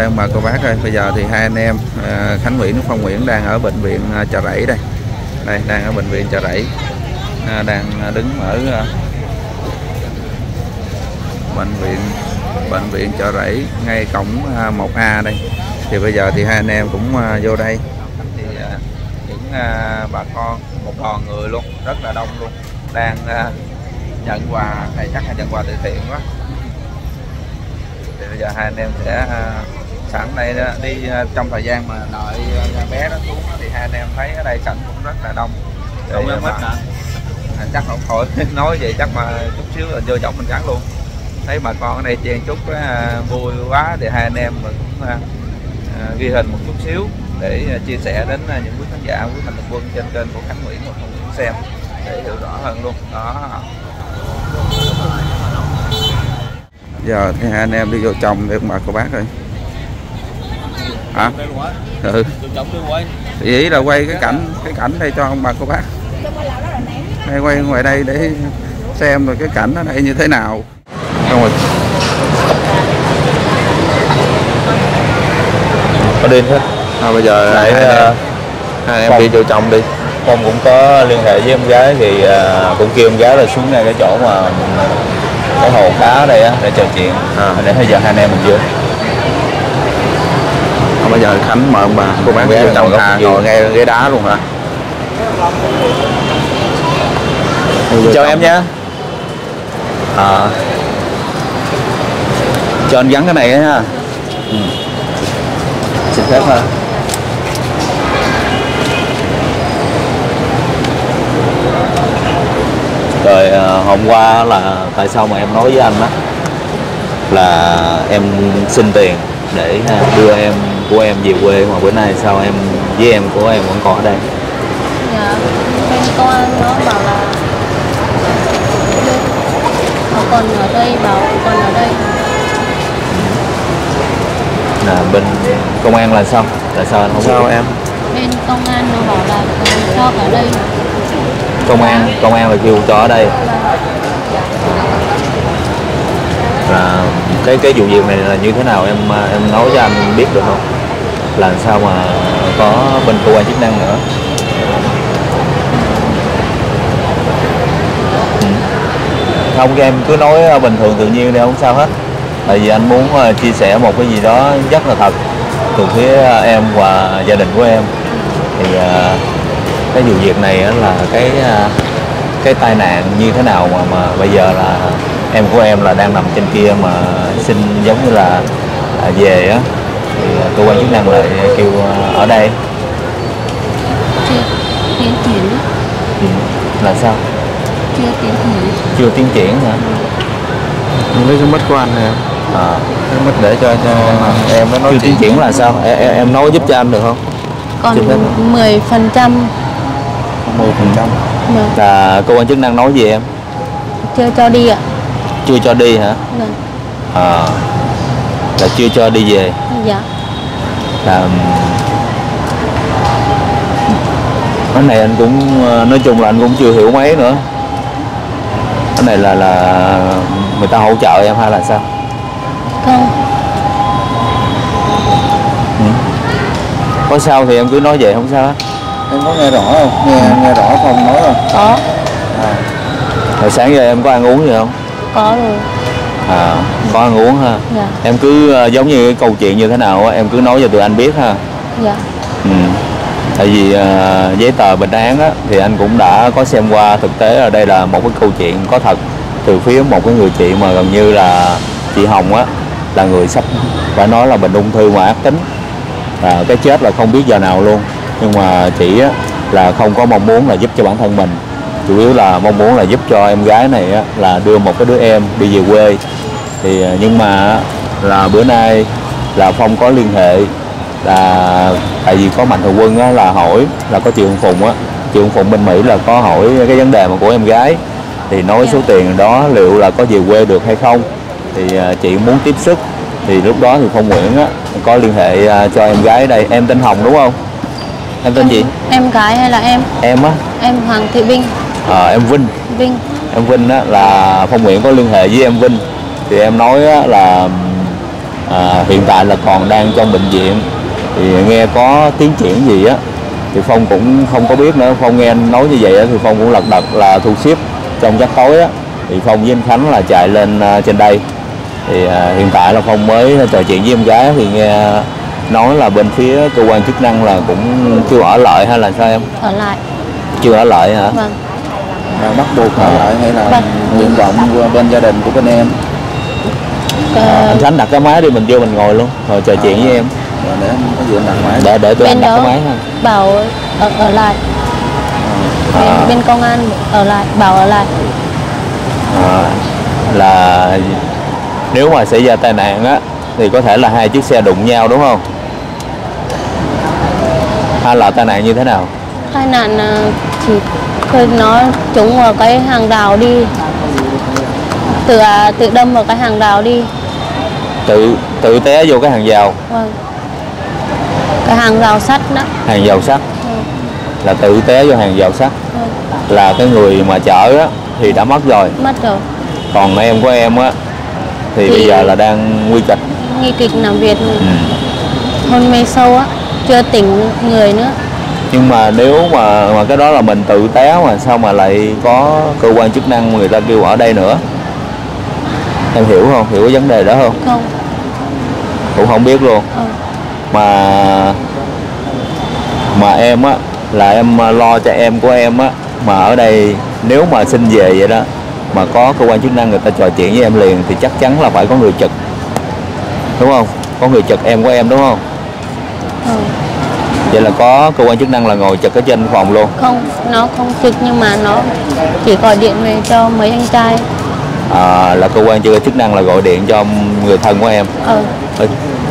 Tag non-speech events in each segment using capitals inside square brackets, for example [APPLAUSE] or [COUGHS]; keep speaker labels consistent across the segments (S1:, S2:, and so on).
S1: Đây mời bà cô bác ơi, bây giờ thì hai anh em ờ, Khánh Nguyễn, Phong Nguyễn đang ở bệnh viện ờ, Chợ Rẫy đây. Đây đang ở bệnh viện Chợ Rẫy. Đang đứng ở bệnh viện bệnh viện Chợ Rẫy ngay cổng 1A đây. Thì bây giờ thì hai anh em cũng vô đây. Thì những bà con một đoàn người luôn, rất là đông luôn đang nhận quà này chắc là nhận quà từ thiện quá thì bây giờ hai anh em sẽ sẵn đó, đi à, trong thời gian mà đợi à, bé nó xuống thì hai anh em thấy ở đây cảnh cũng rất là đông.
S2: Không em
S1: mà-
S2: hết hả?
S1: à, chắc không khỏi [LAUGHS] nói vậy chắc mà chút xíu là vô chổng mình cắn luôn. Thấy bà con ở đây chen chúc á, vui quá thì hai anh em mà cũng à, à, ghi hình một chút xíu để à, chia sẻ đến à, những quý khán giả quý mạnh thường quân trên kênh của Khánh Nguyễn và Phong Nguyễn xem để hiểu rõ hơn luôn. Đó. Giờ thì hai anh em đi vô chồng để ông bà cô bác ơi hả ừ ý là quay cái cảnh cái cảnh đây cho ông bà cô bác hay quay ngoài đây để xem rồi cái cảnh ở đây như thế nào xong rồi
S2: Có điên hết.
S1: à, bây giờ
S2: Nãy,
S1: hai em, hai anh em
S2: Phong.
S1: đi vô chồng đi
S2: Phong cũng có liên hệ với em gái thì à, cũng kêu em gái là xuống ngay cái chỗ mà cái hồ cá đây á để trò chuyện.
S1: À.
S2: Để bây giờ hai anh em mình vô.
S1: Bây giờ khánh mời bà cô
S2: Ghé
S1: vô chồng
S2: ngồi
S1: à,
S2: góc
S1: ngồi ngay ghế đá luôn hả
S2: Chào em nhé. À. Cho anh gắn cái này ha. Ừ. Xin phép ha. Rồi à, hôm qua là tại sao mà em nói với anh á là em xin tiền để à, đưa em của em về quê mà bữa nay sao em với em của em vẫn còn ở đây?
S3: Dạ, bên công an nó bảo là họ còn ở đây, bảo còn ở đây.
S2: là bên công an là sao? Tại sao anh không
S1: sao
S2: biết?
S1: em?
S3: Bên công an nó bảo là cho ở đây.
S2: công an công an là kêu cho ở đây. Là cái cái vụ việc này là như thế nào? Em em nói cho anh biết được không là sao mà có bên cơ quan chức năng nữa? Ừ. không em cứ nói ờ, bình thường tự nhiên đi, không sao hết. Tại vì anh muốn ờ, chia sẻ một cái gì đó rất là thật từ phía ờ, em và gia đình của em. Thì cái vụ việc này là cái cái tai nạn như thế nào mà mà bây giờ là em của em là đang nằm trên kia mà xin giống như là à, về á cơ quan chức năng lại kêu ở đây.
S3: Chưa tiến triển,
S2: ừ. là sao?
S3: Chưa tiến triển.
S2: chưa tiến triển hả?
S1: Lấy cái mất của anh nè.
S2: À,
S1: mất để cho cho em nó nói
S2: chưa tiến triển là sao? Em, em, em nói giúp cho anh được không?
S3: Còn
S2: Chưa hết.
S3: 10 phần trăm.
S1: 10 phần trăm.
S3: Mà
S2: là cơ quan chức năng nói gì em?
S3: Chưa cho đi ạ.
S2: chưa cho đi hả?
S3: Vâng,
S2: à, là chưa cho đi về?
S3: Dạ.
S2: Là cái này anh cũng ờ, nói chung là anh cũng chưa hiểu mấy nữa. Cái này là là người ta hỗ trợ em hay là sao?
S3: Không,
S2: ừ. có sao thì em cứ nói vậy không sao hết.
S1: Em có nghe rõ không? Nghe nghe rõ không nói không?
S3: Có,
S2: rồi sáng giờ em có ăn uống gì không?
S3: Có rồi.
S2: À có ăn uống ha.
S3: Dạ,
S2: em cứ ờ, giống như cái câu chuyện như thế nào em cứ nói cho tụi anh biết ha.
S3: Dạ.
S2: Ừ. Tại vì ờ, giấy tờ bệnh án á, thì anh cũng đã có xem qua thực tế là đây là một cái câu chuyện có thật từ phía một cái người chị mà gần như là chị Hồng á là người sắp phải nói là bệnh ung thư mà ác tính. Và cái chết là không biết giờ nào luôn. Nhưng mà chị á là không có mong muốn là giúp cho bản thân mình chủ yếu là mong muốn là giúp cho em gái này á, là đưa một cái đứa em đi về quê. Thì ờ, nhưng mà là bữa nay là Phong có liên hệ là tại vì có mạnh thường quân á, là hỏi là có chị Hồng Phùng á chị Hồng Phùng bên Mỹ là có hỏi cái vấn đề mà của em gái. Thì nói số tiền đó liệu là có về quê được hay không? Thì à, chị muốn tiếp sức. Thì lúc đó thì Phong Nguyễn á, có liên hệ à, cho em gái đây. Em tên Hồng đúng không? Em tên gì?
S3: Em gái hay là em?
S2: em á.
S3: Em Hoàng Thị Vinh.
S2: À, em Vinh.
S3: Vinh.
S2: em Vinh á, là Phong Nguyễn có liên hệ với em Vinh. Thì em nói á, là à, hiện tại là còn đang trong bệnh viện. Thì nghe có tiến triển gì á thì phong cũng không có biết nữa. Phong nghe anh nói như vậy á, thì phong cũng lật đật là thu xếp trong giấc tối á. Thì phong với anh khánh là chạy lên à, trên đây. Thì à, hiện tại là phong mới trò chuyện với em gái thì nghe nói là bên phía cơ quan chức năng là cũng chưa ở lại hay là sao em?
S3: Ở lại.
S2: Chưa ở lại hả?
S3: Vâng
S4: là bắt buộc ở lại hay là
S3: Vâng.
S4: nguyện vọng bên gia đình của bên em.
S3: Ờ,
S2: anh khánh đặt cái máy đi mình vô mình ngồi luôn rồi trò chuyện với em.
S4: Rồi để có gì anh đặt máy.
S2: Để để anh
S3: bên
S2: đặt cái máy ha.
S3: bảo ở, ở lại. Bên,
S2: À.
S3: bên công an ở lại bảo ở lại.
S2: À, là nếu mà xảy ra tai nạn á thì có thể là hai chiếc xe đụng nhau đúng không? Hay là tai nạn như thế nào?
S3: Tai nạn à, chỉ khơi nó trúng vào cái hàng rào đi. Tự à, tự đâm vào cái hàng rào đi.
S2: Tự tự té vô cái hàng rào.
S3: Vâng. Cái hàng rào sắt đó.
S2: Hàng rào sắt.
S3: Vâng,
S2: là tự té vô hàng rào sắt.
S3: Vâng.
S2: là cái người mà chở á thì đã mất rồi.
S3: Mất rồi.
S2: Còn em của em á thì,
S3: Thì-
S2: bây giờ là đang nguy kịch.
S3: Nghi kịch nằm viện.
S2: Ừ.
S3: hôn mê sâu á chưa tỉnh người nữa
S2: nhưng mà nếu mà mà cái đó là mình tự té mà sao mà lại có cơ quan chức năng người ta kêu ở đây nữa? Em hiểu không? Hiểu cái vấn đề đó không?
S3: Không.
S2: Cũng không biết luôn.
S3: Ờ,
S2: mà mà em á là em lo cho em của em á mà ở đây nếu mà xin về vậy đó mà có cơ quan chức năng người ta trò chuyện với em liền thì chắc chắn là phải có người trực. Đúng không? Có người trực em của em đúng không?
S3: Ờ.
S2: vậy là có cơ quan chức năng là ngồi trực ở trên phòng luôn?
S3: Không nó không trực nhưng mà nó chỉ gọi điện về cho mấy anh trai.
S2: À, là cơ quan chức năng là gọi điện cho người thân của em? Ê,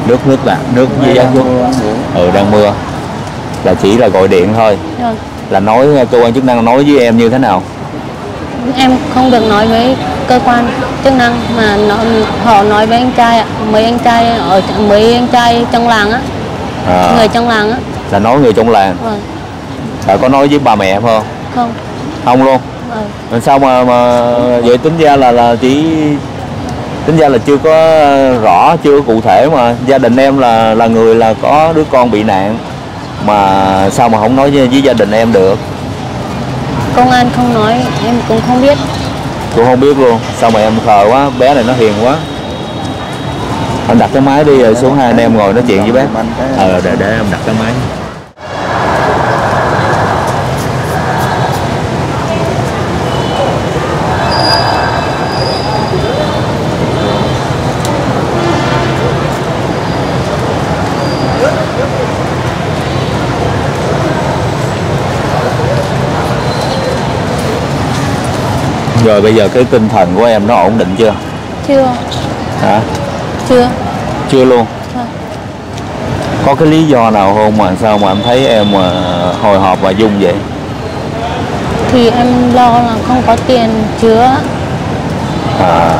S2: nước nước là nước với giá nước ừ đang mưa. Là chỉ là gọi điện thôi.
S3: Rồi.
S2: Là nói cơ quan chức năng nói với em như thế nào?
S3: Em không được nói với cơ quan chức năng mà nó họ nói với anh trai ạ. Mấy anh trai ở mấy anh trai trong làng á.
S2: À,
S3: người trong làng á
S2: là nói người trong làng.
S3: Vâng.
S2: Là có nói với ba mẹ phải không?
S3: Không.
S2: Không luôn? Rồi sao mà mà vậy tính ra là là chỉ tính ra là chưa có rõ chưa có cụ thể mà gia đình em là là người là có đứa con bị nạn mà sao mà không nói với, với gia đình em được?
S3: Công an không nói em cũng không biết.
S2: Cũng không biết luôn. Sao mà em khờ quá bé này nó hiền quá anh đặt cái máy đi rồi xuống hai anh em ngồi nói chuyện với
S4: cái
S2: ờ để để em đặt cái máy. Rồi bây giờ cái tinh thần của em nó ổn định chưa?
S3: Chưa.
S2: Hả
S3: chưa?
S2: Chưa luôn.
S3: Vâng.
S2: có cái lý do nào không mà sao mà anh thấy em mà hồi hộp và dung vậy?
S3: Thì em lo là không có tiền chữa
S2: à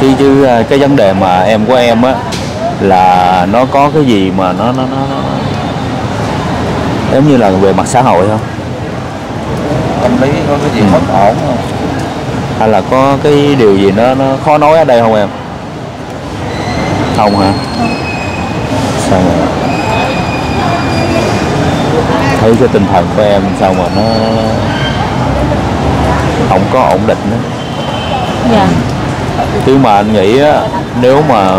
S2: chứ chứ à, cái vấn đề mà em của em á là nó có cái gì mà nó nó nó, nó giống như là về mặt xã hội không?
S4: Tâm lý có cái gì
S2: Ừ.
S4: bất ổn không?
S2: Hay là có cái điều gì nó nó khó nói ở đây không em không hả
S3: Không.
S2: sao mà thấy cái tinh thần của em sao mà nó không có ổn định đó.
S3: dạ
S2: chứ mà anh nghĩ á, nếu mà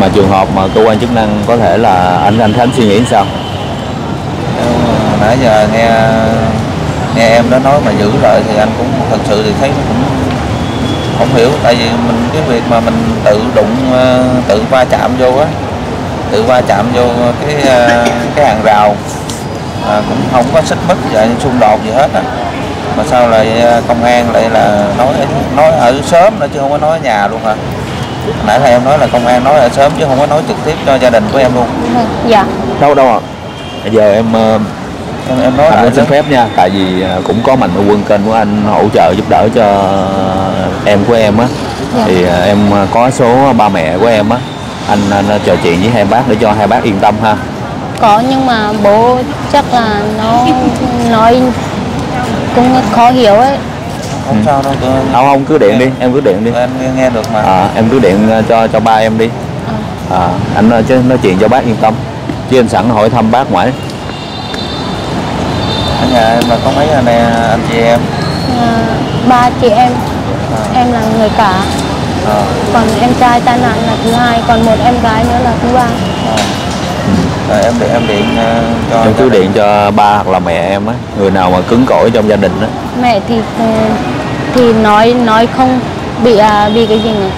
S2: mà trường hợp mà cơ quan chức năng có thể là anh anh Khánh suy nghĩ sao
S4: nãy giờ nghe nghe em đó nói mà giữ lại thì anh cũng thật sự thì thấy nó cũng không hiểu tại vì mình cái việc mà mình tự đụng ờ, tự va chạm vô á tự va chạm vô cái ờ, cái hàng rào à, cũng không có xích mích vậy xung đột gì hết á. Mà sao lại ờ, công an lại là nói nói ở sớm nữa chứ không có nói ở nhà luôn hả? Nãy là em nói là công an nói ở sớm chứ không có nói trực tiếp cho gia đình của em luôn.
S3: Vâng, dạ.
S2: Đâu đâu ạ? Bây giờ em
S4: em em nói
S2: anh
S4: lại
S2: cũng xin phép nha tại vì cũng có mạnh thường quân kênh của anh hỗ trợ giúp đỡ cho em của em á.
S3: Dạ.
S2: thì ờ, em có số ba mẹ của em á. Anh, anh trò chuyện với hai bác để cho hai bác yên tâm ha.
S3: Có nhưng mà bố chắc là nó nói cũng khó hiểu ấy.
S4: Không
S2: Ừ.
S4: sao đâu tôi
S2: không không cứ điện đi em cứ điện đi.
S4: Anh nghe, nghe được mà.
S2: À, em cứ điện cho cho ba em đi. À, anh ờ, chứ nói chuyện cho bác yên tâm. Chứ anh sẵn hỏi thăm bác ngoại
S4: ở nhà em là có mấy anh em anh chị em?
S3: À, ba chị em em là người cả.
S4: À,
S3: còn em trai tai nạn là thứ hai còn một em gái nữa là thứ ba.
S4: À. rồi em điện em điện ờ, cho
S2: em cứ điện cho ba hoặc là mẹ em á người nào mà cứng cỏi trong gia đình á.
S3: Mẹ thì ờ, thì nói nói không bị à, bị cái gì nhỉ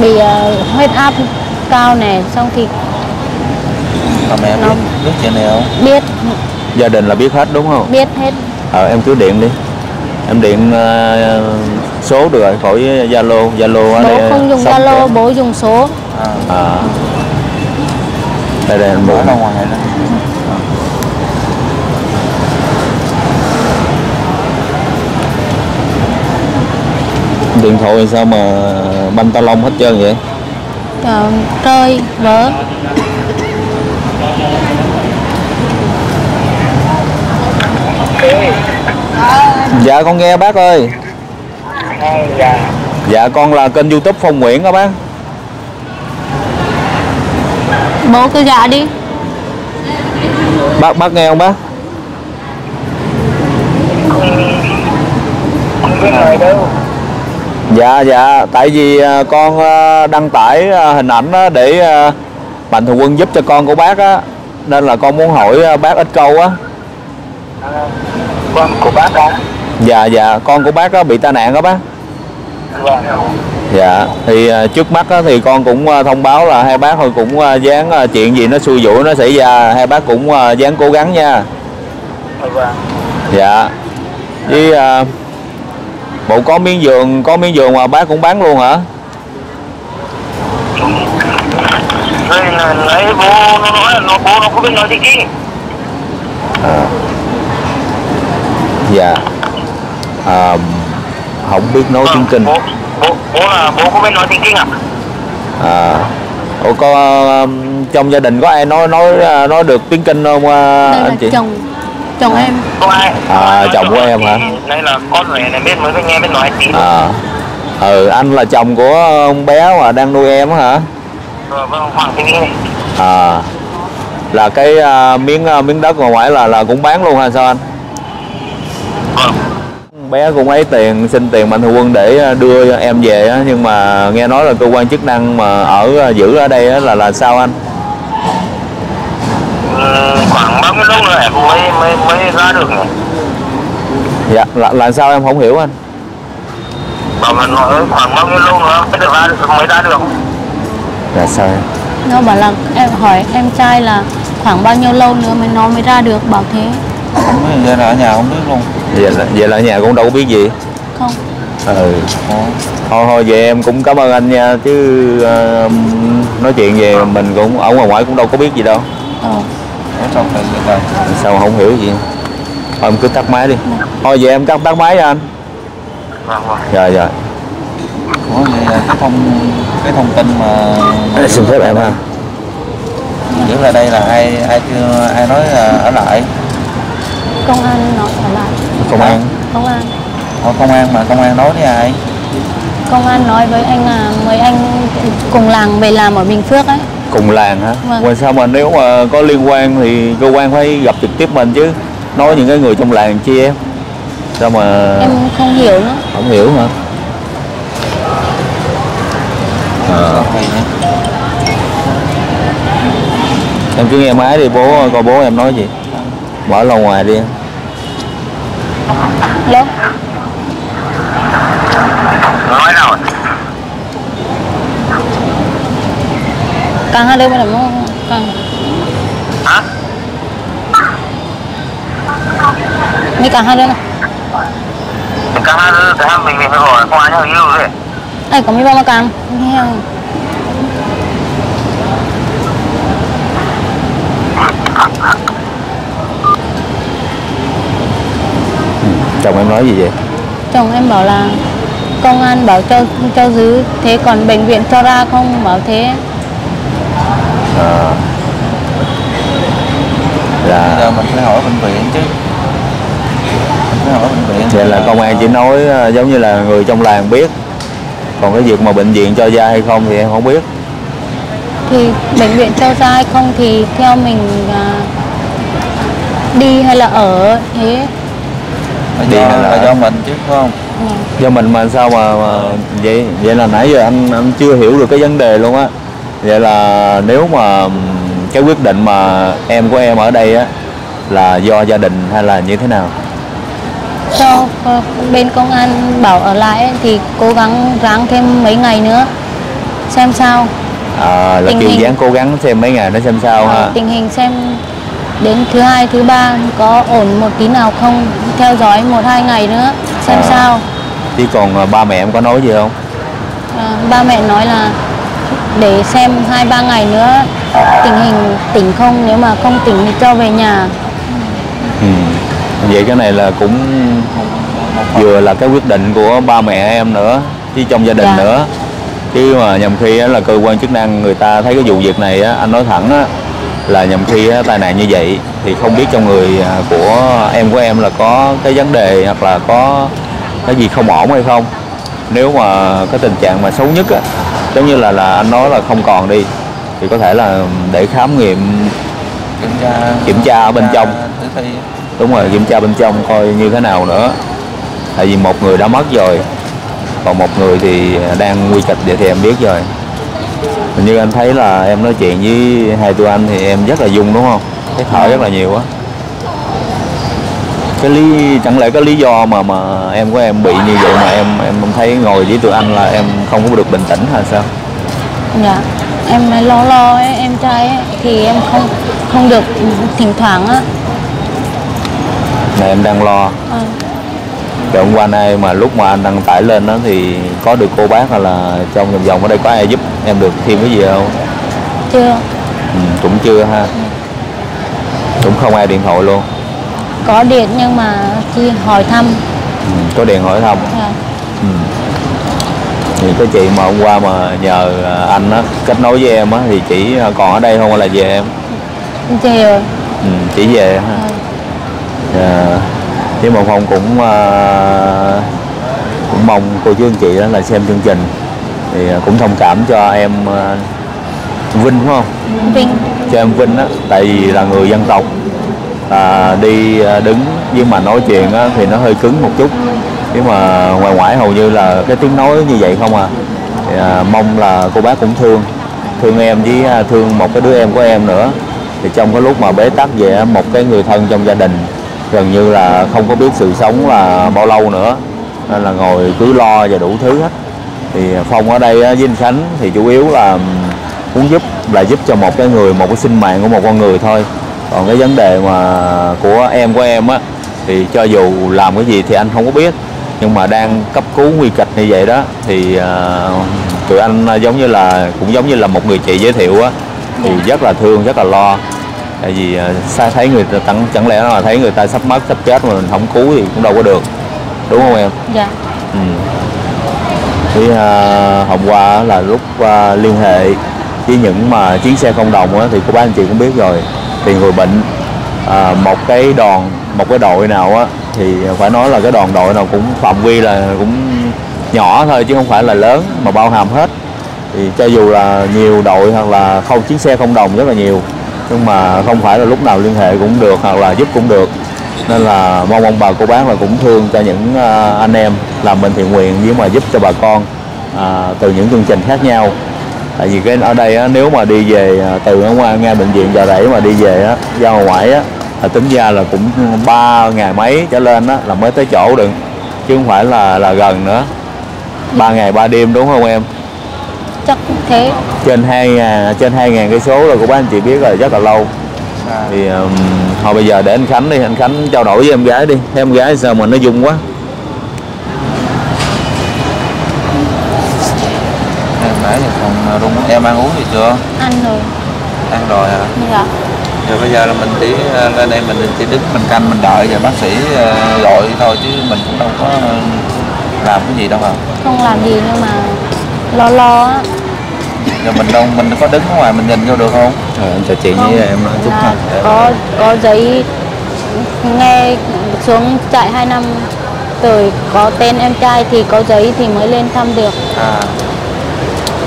S3: bị à, huyết áp cao nè xong thì
S4: mà mẹ biết
S3: Nó-
S4: biết chuyện này không?
S3: biết.
S2: Gia đình là biết hết đúng không?
S3: Biết hết.
S2: Ờ em cứ điện đi em điện ờ, số được rồi khỏi zalo zalo
S3: bố
S2: đây
S3: không dùng zalo bố dùng số.
S4: À,
S2: à. Đây đây mượn
S4: ra ngoài đó
S2: điện thoại sao mà banh ta lông hết trơn vậy?
S3: Ờ, rơi vỡ
S2: dạ con nghe bác ơi.
S5: Dạ.
S2: Dạ con là kênh youtube phong nguyễn đó bác.
S3: Bố cứ dạ đi.
S2: Bác bác nghe không bác? Dạ dạ. Tại vì à, con à, đăng tải à, hình ảnh á để mạnh thường quân giúp cho con của bác á. Nên là con muốn hỏi bác ít câu á.
S5: Con của bác đó
S2: dạ dạ. Con của bác á bị tai nạn đó bác. Dạ. Thì à, trước mắt á, thì con cũng à, thông báo là hai bác thôi cũng à, dán chuyện gì nó xui rủi nó xảy ra hai bác cũng dán cố gắng nha. Dạ. Với à, bộ có miếng giường có miếng giường mà bác cũng bán luôn hả?
S5: Đây là lấy bố nó nói là nó bố nó không biết nói tiếng kinh
S2: à. dạ à, không biết nói tiếng kinh.
S5: Bố bố bố là bố có biết nói tiếng kinh à
S2: à ủa có trong gia đình có ai nói nói à, nói được tiếng kinh không à,
S3: đây là
S2: anh chị?
S3: chồng chồng em.
S5: Có ai
S2: À, chồng của em hả?
S5: đây là con người này biết mới nghe biết nói tí
S2: à ừ anh là chồng của ông bé mà đang nuôi em á hả?
S5: Vâng vâng hoàng tiếng kinh này.
S2: À là cái à, miếng à, miếng đất ngoài ngoại là là cũng bán luôn hay sao anh?
S5: vâng
S2: bé cũng ấy tiền xin tiền mạnh thường quân để à, đưa em về á nhưng mà nghe nói là cơ quan chức năng mà ở à, giữ ở đây á là là sao anh?
S5: Ừ, khoảng bao nhiêu lâu nữa em mới mới mới ra được nhỉ
S2: dạ là, là sao em không hiểu anh?
S5: Bảo nói khoảng bao nhiêu lâu nữa mới được ra được mới ra được.
S2: Là sao em?
S3: Nó bảo là em hỏi em trai là khoảng bao nhiêu lâu nữa mới nó mới ra được bảo thế
S4: không biết giờ là ở nhà không biết luôn.
S2: Vậy là, vậy là ở nhà cũng đâu có biết gì.
S3: Không.
S2: Ừ. Thôi thôi vậy em cũng cảm ơn anh nha chứ ờ, nói chuyện về mình cũng ở ngoài ngoại cũng đâu có biết gì đâu.
S3: Ờ.
S4: Ủa sao vậy
S2: sao không hiểu gì. Thôi em cứ tắt máy đi. Thôi vậy em cắt tắt máy cho anh.
S5: Vâng vâng
S2: rồi rồi
S4: Ủa vậy là cái thông cái thông tin mà, mà
S2: xin phép em ha.
S4: Giữ lại đây là ai ai chưa ai nói là ở lại
S3: công an nói ở lại
S2: công an.
S3: Công an.
S4: Ủa, công an mà công an nói với ai?
S3: Công an nói với anh là mấy anh cùng làng về làm ở Bình Phước ấy.
S2: Cùng làng hả?
S3: Vâng.
S2: ngoài sao mà nếu mà có liên quan thì cơ quan phải gặp trực tiếp mình chứ? Nói những cái người trong làng chi em? Sao mà
S3: em không hiểu nữa.
S2: Không hiểu hả? À, em cứ nghe máy đi bố coi bố em nói gì. Mở loa ngoài đi
S3: Alo
S5: nói nào
S3: càng hai đứa mà nó càng
S5: hả
S3: mấy càng hai đứa này
S5: cả hai cả hai mình mình phải hỏi không ai nhau yêu rồi
S3: ai có mấy bao mà càng nghe không?
S2: Chồng em nói gì vậy?
S3: Chồng em bảo là công an bảo cho cho giữ thế còn bệnh viện cho ra không bảo thế.
S2: À,
S4: bây
S2: là
S4: giờ mình phải hỏi bệnh viện chứ. Chứ không ở bệnh viện.
S2: Vậy là công an chỉ nói ờ, giống như là người trong làng biết. Còn cái việc mà bệnh viện cho ra hay không thì em không biết.
S3: Thì bệnh viện cho ra hay không thì theo mình à, đi hay là ở thế
S2: đi
S4: do,
S2: hay là-
S4: là do mình chứ phải không?
S3: Dạ.
S2: do mình mà sao mà, mà vậy vậy là nãy giờ anh anh chưa hiểu được cái vấn đề luôn á. Vậy là nếu mà cái quyết định mà em của em ở đây á là do gia đình hay là như thế nào?
S3: Cho ờ, bên công an bảo ở lại thì cố gắng ráng thêm mấy ngày nữa xem sao.
S2: À, là
S3: Tình hình-
S2: dáng cố gắng xem mấy ngày nó xem sao
S3: Ờ,
S2: ha.
S3: tình hình xem đến thứ hai thứ ba có ổn một tí nào không theo dõi một hai ngày nữa xem
S2: À.
S3: sao
S2: chứ còn à, ba mẹ em có nói gì không
S3: À, ba mẹ nói là để xem hai ba ngày nữa tình hình tỉnh không nếu mà không tỉnh thì cho về nhà
S2: ừ. vậy cái này là cũng vừa là cái quyết định của ba mẹ em nữa chứ trong gia đình
S3: Dạ.
S2: nữa chứ mà nhầm khi là cơ quan chức năng người ta thấy cái vụ việc này anh nói thẳng á, là nhầm khi tai nạn như vậy thì không biết trong người à, của em của em là có cái vấn đề hoặc là có cái gì không ổn hay không. Nếu mà cái tình trạng mà xấu nhất á giống như là là anh nói là không còn đi thì có thể là để khám nghiệm
S4: kiểm tra.
S2: Kiểm tra ở bên trong. đúng rồi kiểm tra bên trong coi như thế nào nữa. Tại vì một người đã mất rồi còn một người thì đang nguy kịch vậy thì em biết rồi như anh thấy là em nói chuyện với hai tụi anh thì em rất là dung đúng không? Cái thở rất là nhiều á cái lý chẳng lẽ có lý do mà mà em của em bị như vậy mà em em thấy ngồi với tụi anh là em không có được bình tĩnh hay sao?
S3: Dạ em lo lo ấy, em trai ấy, thì em không không được thỉnh thoảng á.
S2: Là em đang lo.
S3: Ờ,
S2: Rồi hôm qua nay mà lúc mà anh đăng tải lên đó thì có được cô bác hay là trong vòng vòng ở đây có ai giúp em được thêm cái gì không?
S3: chưa
S2: Ừ, cũng chưa ha. Cũng không ai điện thoại luôn.
S3: có điện nhưng mà chỉ hỏi thăm
S2: Ừ, có điện hỏi thăm.
S3: dạ.
S2: Ừ. Thì cái chị mà hôm qua mà nhờ à, anh á kết nối với em á thì chỉ à, còn ở đây không hay là về em?
S3: về rồi
S2: Ừ, chỉ về ha.
S3: Ờ,
S2: Dạ. Chứ mà Phong cũng à, cũng mong cô chú anh chị đó là xem chương trình. Thì à, cũng thông cảm cho em à, Vinh đúng không?
S3: Vinh.
S2: Cho em Vinh á tại vì là người dân tộc à, đi đứng nhưng mà nói chuyện á, thì nó hơi cứng một chút. Nhưng mà ngoài ngoại hầu như là cái tiếng nói như vậy không à, thì, à mong là cô bác cũng thương thương em với à, thương một cái đứa em của em nữa. Thì trong cái lúc mà bế tắc về một cái người thân trong gia đình gần như là không có biết sự sống là bao lâu nữa. Nên là ngồi cứ lo và đủ thứ hết. Thì phong ở đây với anh khánh thì chủ yếu là muốn giúp là giúp cho một cái người một cái sinh mạng của một con người thôi. Còn cái vấn đề mà của em của em á thì cho dù làm cái gì thì anh không có biết. Nhưng mà đang cấp cứu nguy kịch như vậy đó thì à, tụi anh giống như là cũng giống như là một người chị giới thiệu á thì rất là thương rất là lo tại vì à, sao thấy người ta chẳng, chẳng lẽ là thấy người ta sắp mất sắp chết mà mình không cứu thì cũng đâu có được. Đúng không em?
S3: Dạ.
S2: Ừ. Thì à, hôm qua là lúc à, liên hệ với những mà chuyến xe không đồng á, thì cô bác anh chị cũng biết rồi. Thì người bệnh à, một cái đoàn một cái đội nào á thì phải nói là cái đoàn đội nào cũng phạm vi là cũng nhỏ thôi chứ không phải là lớn mà bao hàm hết. Thì cho dù là nhiều đội hoặc là không chuyến xe không đồng rất là nhiều nhưng mà không phải là lúc nào liên hệ cũng được hoặc là giúp cũng được. Nên là mong ông bà cô bác là cũng thương cho những à, anh em làm bệnh thiện nguyện với mà giúp cho bà con à, từ những chương trình khác nhau. Tại vì cái ở đây á, nếu mà đi về à, từ ở ngoài ngay bệnh viện chợ rẫy mà đi về á, ra ngoài á là tính ra là cũng ba ngày mấy trở lên á là mới tới chỗ được. Chứ không phải là là gần nữa. Ba ngày ba đêm đúng không em?
S3: Chắc thế.
S2: Trên hai ngàn trên hai ngàn cây số là của bác anh chị biết rồi rất là lâu.
S4: À,
S2: thì um, thôi bây giờ để anh Khánh đi anh Khánh trao đổi với em gái đi. Em gái sao mà nó dung quá.
S4: Em nãy giờ còn rung em ăn uống gì chưa?
S3: Ăn rồi.
S4: Ăn rồi hả?
S3: Dạ.
S4: Giờ bây giờ là mình chỉ ờ, lên đây mình chỉ đứng mình canh mình đợi và bác sĩ ờ, gọi thôi chứ mình cũng đâu có ờ, làm cái gì đâu à
S3: không làm gì nhưng mà lo lo á.
S4: Giờ mình đâu mình có đứng ở ngoài mình nhìn vô được không?
S2: Rồi anh trò chuyện với em nói chút
S3: là
S2: ha
S3: có có giấy nghe xuống trại 2 năm rồi có tên em trai thì có giấy thì mới lên thăm được.
S1: À.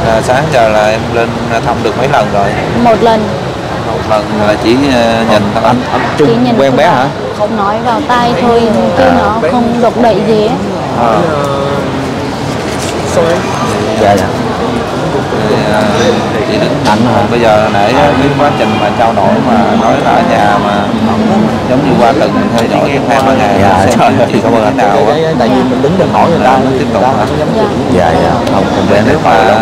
S1: Là sáng giờ là em lên thăm được mấy lần rồi?
S3: Một lần.
S1: Một lần là chỉ ờ, nhìn thôi
S2: anh anh
S3: chỉ
S2: chung
S3: nhìn
S2: quen bé hả?
S3: Nói vào tai thôi chứ nó không độc đậy gì ấy.
S2: à. Dạ dạ
S1: Thì, ờ, đứng ảnh hả bây giờ nãy cái quá trình mà trao đổi mà nói là ở nhà mà giống như qua từng theo dõi trong hai ba ngày
S2: dạ
S1: xem
S2: cảm ơn
S1: như
S2: anh
S1: thế nào á.
S2: Tại vì mình đứng mình hỏi người ta
S1: Nó tiếp tục hả?
S3: dạ.
S2: dạ. Dạ. Không không
S1: Vậy
S2: quen
S1: nếu mà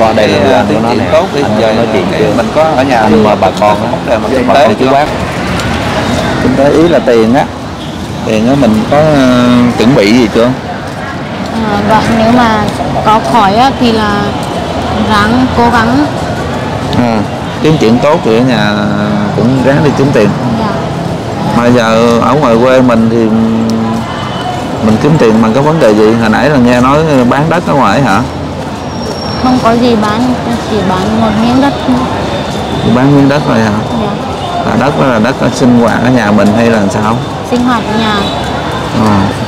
S2: con đây
S1: thì,
S2: là
S1: ờ,
S2: anh
S1: tiến
S2: của nó nè
S1: tốt thì
S2: anh
S1: giờ
S2: nói chuyện
S1: thì
S2: chưa
S1: mình có ở nhà
S2: anh mà bà con
S1: vấn đề mà kinh
S2: con
S1: tế chưa
S2: bác.
S1: Kinh tế ý là tiền á. Tiền á mình có ờ, chuẩn bị gì chưa
S3: À, và nếu mà có khỏi thì là ráng cố gắng
S1: à, kiếm chuyện tốt thì ở nhà cũng ráng đi kiếm tiền
S3: dạ.
S1: mà giờ ở ngoài quê mình thì mình kiếm tiền bằng cái vấn đề gì hồi nãy là nghe nói bán đất ở ngoài hả
S3: không có gì bán chỉ bán một miếng đất thôi.
S1: bán miếng đất thôi hả
S3: dạ.
S1: là đất đó là đất ở sinh hoạt ở nhà mình hay là làm sao
S3: sinh hoạt ở nhà
S1: à.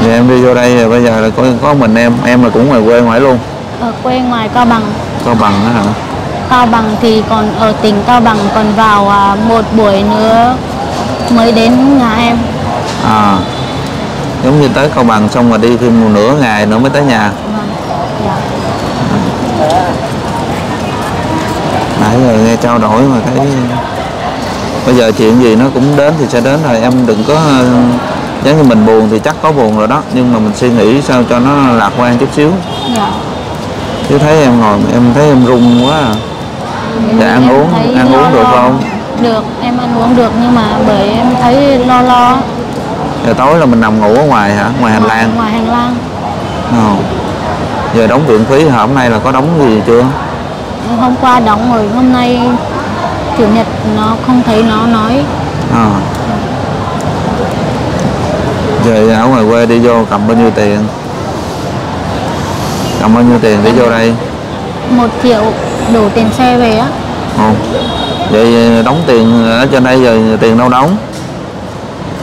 S1: Thì em đi vô đây rồi bây giờ là có có mình em. Em là cũng ngoài quê ngoài luôn.
S3: Ở quê ngoài Cao Bằng.
S1: Có bằng đó hả?
S3: Cao Bằng thì còn ở tỉnh Cao Bằng còn vào à, một buổi nữa mới đến nhà em.
S1: À giống như tới cao bằng xong rồi đi thêm một nửa ngày nữa mới tới nhà.
S3: Vâng dạ.
S1: nãy giờ nghe trao đổi mà thấy bây giờ chuyện gì nó cũng đến thì sẽ đến rồi. Em đừng có giống như mình buồn thì chắc có buồn rồi đó nhưng mà mình suy nghĩ sao cho nó lạc quan chút xíu
S3: Dạ.
S1: chứ thấy em ngồi em thấy em run quá à. Dạ, ăn
S3: Em
S1: uống- ăn uống được không?
S3: được em ăn uống được nhưng mà bởi em thấy lo lo
S1: giờ tối là mình nằm ngủ ở ngoài hả ngoài hành lang
S3: ngoài hành lang
S1: Ồ. giờ đóng viện phí hôm nay là có đóng gì chưa
S3: hôm qua đóng rồi hôm nay chủ nhật nó không thấy nó nói
S1: à. Giờ ở ngoài quê đi vô cầm bao nhiêu tiền? Cầm bao nhiêu tiền để vô đây?
S3: Một triệu đủ tiền xe về á.
S1: Không vậy đóng tiền ở trên đây giờ tiền đâu đóng?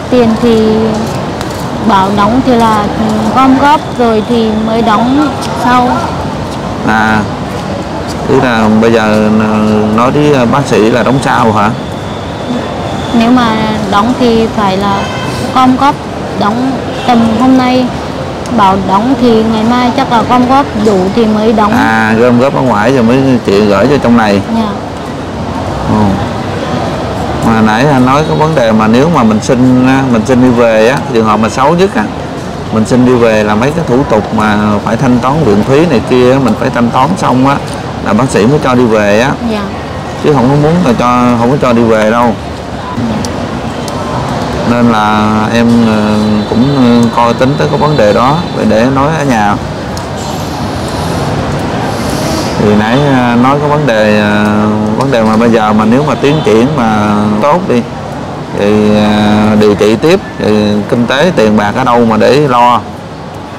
S3: Tiền thì bảo đóng thì là gom góp rồi thì mới đóng sau.
S1: À. Tức là bây giờ nói với bác sĩ là đóng sao hả?
S3: Nếu mà đóng thì phải là gom góp đóng tầm hôm nay bảo đóng thì ngày mai chắc là gom góp đủ thì mới đóng.
S1: À gom góp ở ngoài rồi mới chị gửi cho trong này.
S3: Dạ.
S1: Ồ. mà nãy anh nói cái vấn đề mà nếu mà mình xin mình xin đi về á trường hợp mà xấu nhất á mình xin đi về là mấy cái thủ tục mà phải thanh toán viện phí này kia mình phải thanh toán xong á là bác sĩ mới cho đi về á.
S3: Dạ.
S1: Chứ không có muốn là cho không có cho đi về đâu nên là em ờ, cũng ờ, coi tính tới cái vấn đề đó để nói ở nhà. Thì nãy ờ, nói cái vấn đề vấn đề mà bây giờ mà nếu mà tiến triển mà tốt đi thì điều trị tiếp thì kinh tế tiền bạc ở đâu mà để lo.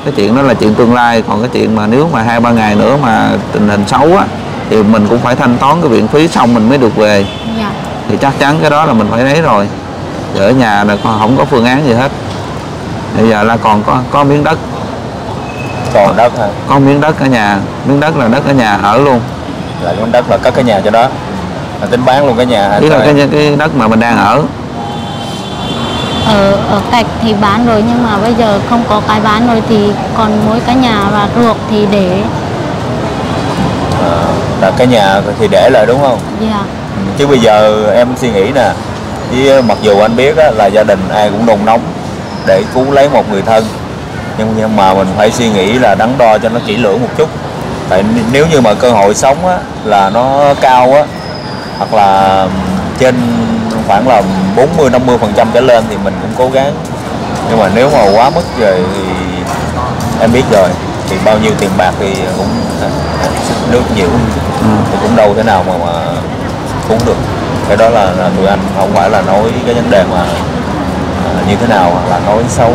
S1: Cái chuyện đó là chuyện tương lai còn cái chuyện mà nếu mà hai ba ngày nữa mà tình hình xấu á thì mình cũng phải thanh toán cái viện phí xong mình mới được về.
S3: Dạ.
S1: Thì chắc chắn cái đó là mình phải lấy rồi ở nhà là con không có phương án gì hết. Bây giờ là còn có có miếng đất.
S2: Còn đất hả?
S1: Có miếng đất ở nhà. Miếng đất là đất ở nhà ở luôn.
S2: Là miếng đất là cất cái nhà cho đó. Là tính bán luôn cái nhà hả?
S1: Ý là cái cái đất mà mình đang ở.
S3: Ở ở cạch thì bán rồi nhưng mà bây giờ không có cái bán rồi thì còn mỗi cái nhà và ruộng thì để.
S2: À, là cái nhà thì để lại đúng không?
S3: Dạ.
S2: Chứ bây giờ em suy nghĩ nè chứ mặc dù anh biết á, là gia đình ai cũng nôn nóng để cứu lấy một người thân nhưng nhưng mà mình phải suy nghĩ là đắn đo cho nó kỹ lưỡng một chút tại nếu như mà cơ hội sống á, là nó cao á hoặc là trên khoảng là 40 50 phần trăm trở lên thì mình cũng cố gắng nhưng mà nếu mà quá mức rồi thì em biết rồi thì bao nhiêu tiền bạc thì cũng nước nhiều thì cũng đâu thế nào mà mà cúng được cái đó là, là tụi anh không phải là nói cái vấn đề mà à, như thế nào hoặc là nói xấu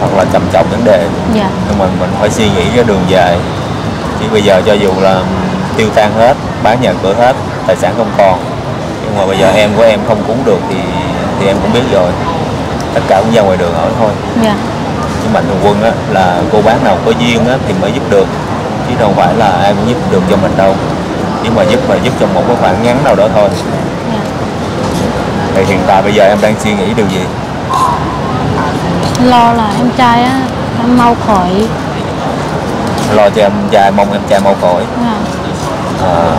S2: hoặc là trầm trọng vấn đề.
S3: Dạ.
S2: Nhưng mà mình phải suy nghĩ cái đường dài chứ bây giờ cho dù là tiêu tan hết bán nhà cửa hết tài sản không còn nhưng mà bây giờ em của em không cúng được thì thì em cũng biết rồi. Tất cả cũng ra ngoài đường ở thôi.
S3: Dạ.
S2: Nhưng mạnh thường quân á là cô bác nào có duyên á thì mới giúp được. Chứ đâu phải là ai cũng giúp được cho mình đâu. Nhưng mà giúp mà giúp trong một cái khoảng ngắn nào đó thôi thì hiện tại bây giờ em đang suy nghĩ điều gì?
S3: Lo là em trai á em mau khỏi.
S2: Lo cho em trai mong em trai mau khỏi.
S3: Dạ.
S2: À,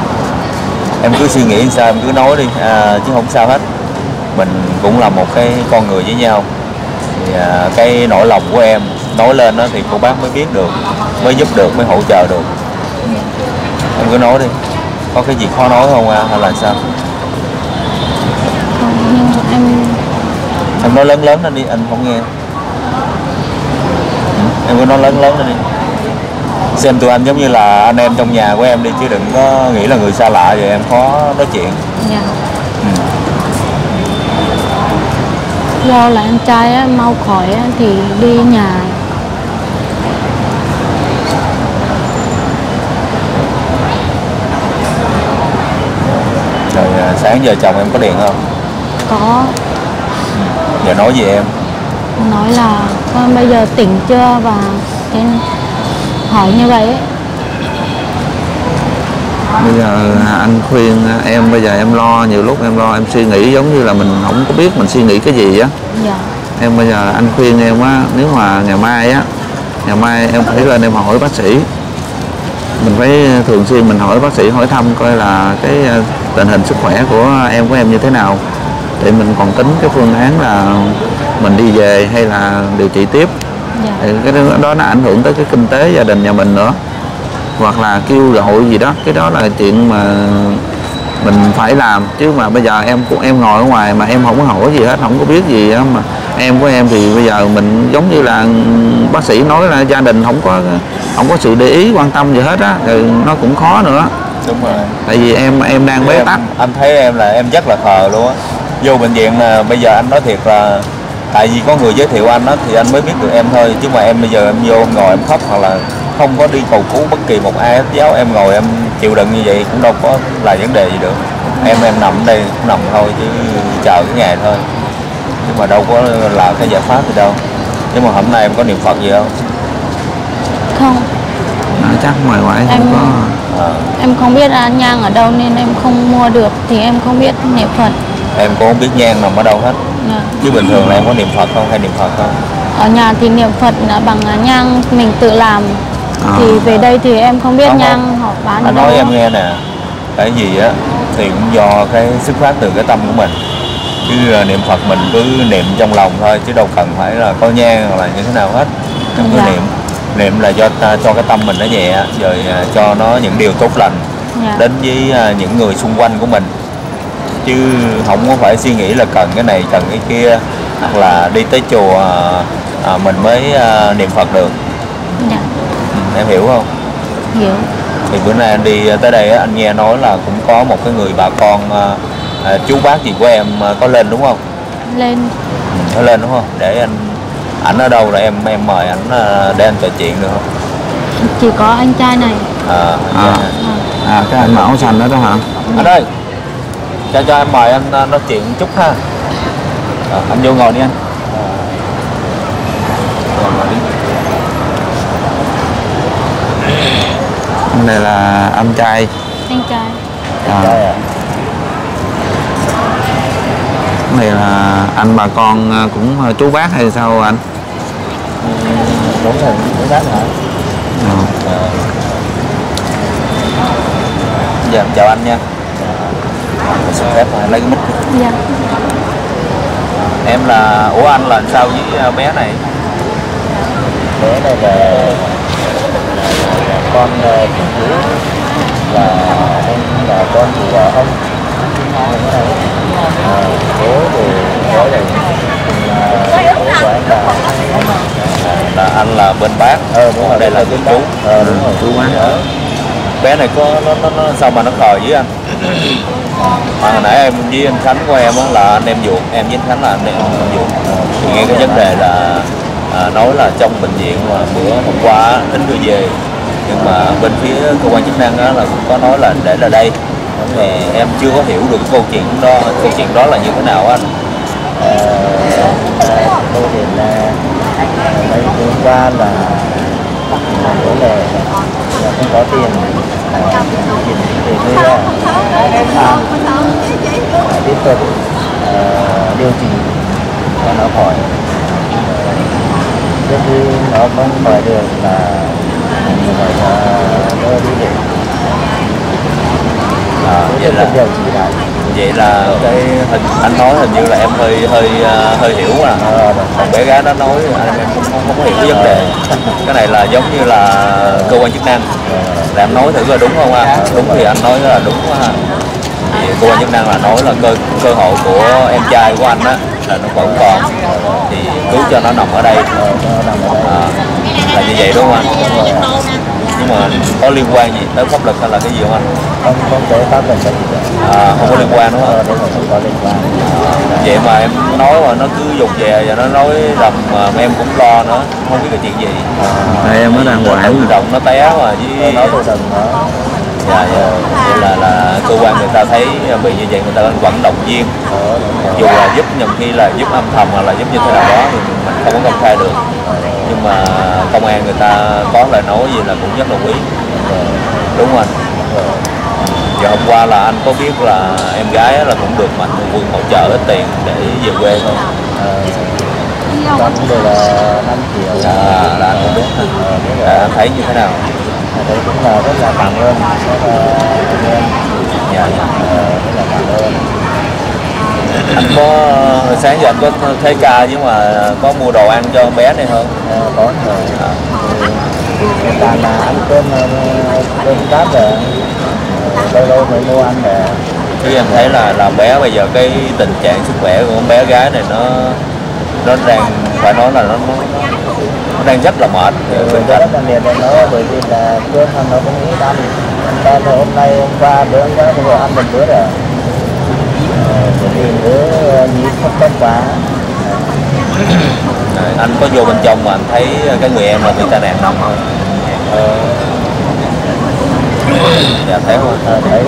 S2: em cứ suy nghĩ sao em cứ nói đi. À, chứ không sao hết. Mình cũng là một cái con người với nhau. Thì à, cái nỗi lòng của em nói lên đó thì cô bác mới biết được mới giúp được mới hỗ trợ được. Em cứ nói đi. Có cái gì khó nói không à hay là sao
S3: em
S2: nói lớn lớn lên đi anh không nghe. Ừ, em cứ nói lớn lớn lên đi. Xem tụi anh giống như là anh em trong nhà của em đi chứ đừng có nghĩ là người xa lạ vậy em khó nói chuyện.
S3: Dạ.
S2: Ừ.
S3: lo là em trai á mau khỏi á thì đi nhà.
S2: Rồi à, sáng giờ chồng em có điện không?
S3: Có
S2: giờ nói gì em?
S3: Nói là con bây giờ tỉnh chưa? Và thế hỏi như vậy ấy.
S1: bây giờ anh khuyên em bây giờ em lo nhiều lúc em lo em suy nghĩ giống như là mình không có biết mình suy nghĩ cái gì á.
S3: Dạ.
S1: Em bây giờ anh khuyên em á nếu mà ngày mai á ngày mai em phải lên em hỏi bác sĩ. Mình phải thường xuyên mình hỏi bác sĩ hỏi thăm coi là cái ờ, tình hình sức khỏe của em của em như thế nào để mình còn tính cái phương án là mình đi về hay là điều trị tiếp.
S3: Dạ.
S1: Thì cái đó- đó nó ảnh hưởng tới cái kinh tế gia đình nhà mình nữa. Hoặc là kêu gọi gì đó cái đó là chuyện mà mình phải làm. Chứ mà bây giờ em của em ngồi ở ngoài mà em không có hỏi gì hết không có biết gì á mà em của em thì bây giờ mình giống như là bác sĩ nói là gia đình không có không có sự để ý quan tâm gì hết á thì nó cũng khó nữa.
S2: Đúng rồi.
S1: Tại vì em em đang bế
S2: em,
S1: tắc.
S2: anh thấy em là em rất là khờ luôn á vô bệnh viện là bây giờ anh nói thiệt là tại vì có người giới thiệu anh á thì anh mới biết được em thôi. Chứ mà em bây giờ em vô em ngồi em khóc hoặc là không có đi cầu cứu bất kỳ một ai hết giáo em ngồi em chịu đựng như vậy cũng đâu có là vấn đề gì được. Em em nằm đây cũng nằm thôi chứ chờ cái ngày thôi. Chứ mà đâu có là cái giải pháp gì đâu. Nhưng mà hôm nay em có niệm phật gì không?
S3: Không.
S1: À, chắc ngoài ngoại không
S3: Em-
S1: có.
S2: À,
S3: em không biết là nhang ở đâu nên em không mua được thì em không biết niệm phật
S2: em cũng không biết nhang nằm ở đâu hết
S3: dạ.
S2: chứ bình thường là em có niệm phật không hay niệm phật không
S3: ở nhà thì niệm phật là bằng nhang mình tự làm
S1: À.
S3: thì về đây thì em không biết
S2: Không,
S3: nhang họ bán ở
S2: anh
S3: đâu
S2: nói em nghe nè cái gì á thì cũng do cái xuất phát từ cái tâm của mình chứ à, niệm phật mình cứ niệm trong lòng thôi chứ đâu cần phải là có nhang hoặc là như thế nào hết em cứ
S3: Dạ.
S2: niệm niệm là do ta, cho cái tâm mình nó nhẹ rồi à, cho nó những điều tốt lành
S3: dạ.
S2: đến với à, những người xung quanh của mình chứ không có phải suy nghĩ là cần cái này cần cái kia hoặc là đi tới chùa à, à, mình mới à, niệm phật được.
S3: Dạ.
S2: ừ, em hiểu không?
S3: Hiểu.
S2: Thì bữa nay anh đi tới đây anh nghe nói là cũng có một cái người bà con à, à, chú bác gì của em à, có lên đúng không?
S3: Lên.
S2: Ừ, có lên đúng không? Để anh ảnh ở đâu rồi em em mời ảnh để anh trò chuyện được không?
S3: Chỉ có anh trai này.
S2: À,
S1: À.
S3: à,
S1: à cái anh mà áo xanh đó đó hả?
S2: Anh ơi cho cho em mời anh à, nói chuyện chút ha. À, anh vô ngồi đi anh.
S1: Này là anh trai.
S3: Anh trai.
S1: À, cái này là anh bà con à, cũng à, chú bác hay sao anh?
S2: Đúng rồi đúng đó hả?
S1: À.
S2: à. giờ em chào anh nha xin phép lấy cái mic
S3: dạ.
S2: Em là ủa anh là sao với ờ, bé này? Bé này là, là con ờ, chủ là em là con của ông à, bố thì bố này là của anh là là anh là bên bác. Ờ đúng rồi đây là bên chú. Ờ đúng rồi.
S1: Chú bác.
S2: bé này có nó nó, nó sao mà nó khờ với anh [COUGHS] mà hồi nãy em với anh Khánh của em á là anh em ruột em với anh Khánh là anh em ruột thì nghe cái vấn đề là à, nói là trong bệnh viện mà bữa hôm qua tính đưa về. Nhưng mà bên phía cơ quan chức năng á là cũng có nói là để là đây. Thì em chưa có hiểu được câu chuyện đó câu chuyện đó là như thế nào anh.
S4: À, tôi thì là mấy hôm qua là à, vấn đề là không có tiền để thuê à, tiếp tục à, điều trị cho nó khỏi trước khi nó không khỏi được là mình phải uh, đưa đi để
S2: à,
S4: tiếp tục điều trị lại
S2: vậy là cái hình anh nói hình như là em hơi hơi ờ, hơi hiểu mà. Còn bé gái nó nói anh em không, không, không có hiểu cái vấn đề. Cái này là giống như là cơ quan chức năng. Là em nói thử coi đúng không anh đúng thì anh nói là đúng quá ha. Thì cơ quan chức năng là nói là cơ cơ hội của em trai của anh á là nó vẫn còn. Thì cứu cho nó nằm ở đây. À, là như vậy đúng không anh? Nhưng mà có liên quan gì tới pháp luật hay là cái gì không anh?
S4: Không không có pháp luật
S2: à, không có liên quan đúng không?
S4: Ờ, không có liên quan.
S2: Vậy mà em nói mà nó cứ dục về và nó nói rầm mà em cũng lo nữa không biết cái chuyện gì.
S1: Đây, em đàng hoàng
S2: tự động nó té mà
S4: Ờ,
S2: với
S4: nó tự động nó
S2: dạ dạ. Vậy là là cơ quan người ta thấy bị như vậy người ta vẫn động viên.
S4: Ở
S2: dù là giúp nhầm khi là giúp âm thầm hoặc là giúp như thế nào đó thì mình không có công khai được. Nhưng mà công an người ta có lời nói gì là cũng rất là quý. Đúng không anh giờ hôm qua là anh có biết là em gái là cũng được mạnh thường quân hỗ trợ ít tiền để về quê không
S4: Con cũng đều là 5 triệu
S2: à, là anh cũng biết
S4: Ờ,
S2: à, anh thấy như thế nào
S4: đấy cũng là rất là cảm ơn các ờ, anh em
S2: dạ dạ
S4: Ờ, rất là cảm ơn
S2: anh có hồi sáng giờ anh có thấy ca nhưng mà có mua đồ ăn cho bé này không
S4: Ờ, có rồi
S2: à,
S4: hiện tại là ăn cơm ờ, cơm cáp rồi Ờ, lâu lâu mới mua ăn để
S2: chứ em thấy là là bé bây giờ cái tình trạng sức khỏe của bé gái này nó nó đang phải nói là nó nó, nó đang rất là mệt. Bên
S4: rất
S2: cạnh
S4: là liệt để nó bởi vì là cơm mà nó cũng ít ăn ta là hôm nay hôm qua bữa hôm qua không có ăn một bữa rồi. Ờ, bởi vì bữa nhịp không tốt quá.
S2: Anh có vô bên trong mà anh thấy cái người em là bị tai nạn nằm không?
S4: Ờ,
S2: dạ thấy không?
S4: Ờ, thấy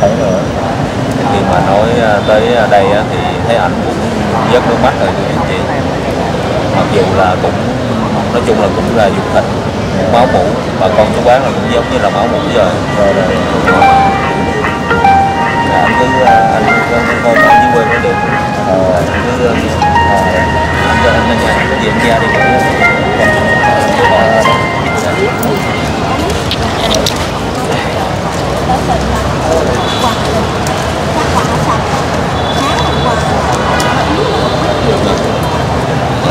S4: thấy rồi.
S2: Khi mà nói à, tới đây á, thì thấy anh cũng rất nước mắt rồi anh chị mặc dù là cũng nói chung là cũng là dục thịt máu mủ bà con chú quán là cũng giống như là máu mủ rồi
S4: rồi rồi.
S2: Dạ, anh cứ anh cứ coi con dưới quê mới được.
S4: Ờ,
S2: anh cứ anh cho anh lên nhà cái gì anh ra đi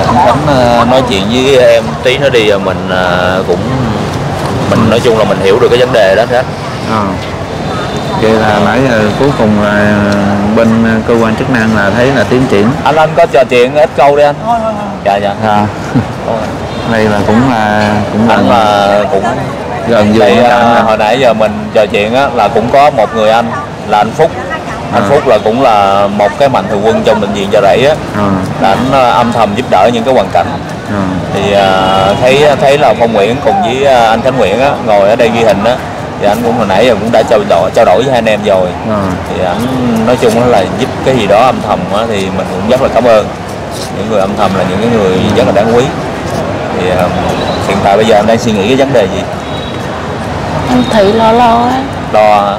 S2: anh Khánh ờ, nói chuyện với em tí nữa đi rồi mình ờ, cũng mình nói chung là mình hiểu được cái vấn đề đó Khánh.
S1: Ờ. vậy là nãy giờ cuối cùng là bên cơ quan chức năng là thấy là tiến triển.
S2: Anh anh có trò chuyện ít câu đi anh. Dạ dạ.
S1: À, đây là cũng là cũng
S2: anh
S1: gần
S2: là cũng
S1: gần
S2: Thì,
S1: với
S2: à, hồi nãy giờ mình trò chuyện á là cũng có một người anh là anh Phúc. Anh
S1: À.
S2: Phúc là cũng là một cái mạnh thường quân trong bệnh viện chợ rẫy á.
S1: Ờ,
S2: là anh à, âm thầm giúp đỡ những cái hoàn cảnh.
S1: Ờ,
S2: thì à, thấy thấy là Phong Nguyễn cùng với à, anh Khánh Nguyễn á ngồi ở đây ghi hình á thì anh cũng hồi nãy giờ cũng đã trao đổi trao đổi với hai anh em rồi.
S1: Ờ.
S2: thì anh nói chung là giúp cái gì đó âm thầm á thì mình cũng rất là cảm ơn. Những người âm thầm là những cái người rất là đáng quý. Thì à, hiện tại bây giờ anh đang suy nghĩ cái vấn đề gì
S3: em thấy lo lo á
S2: lo à?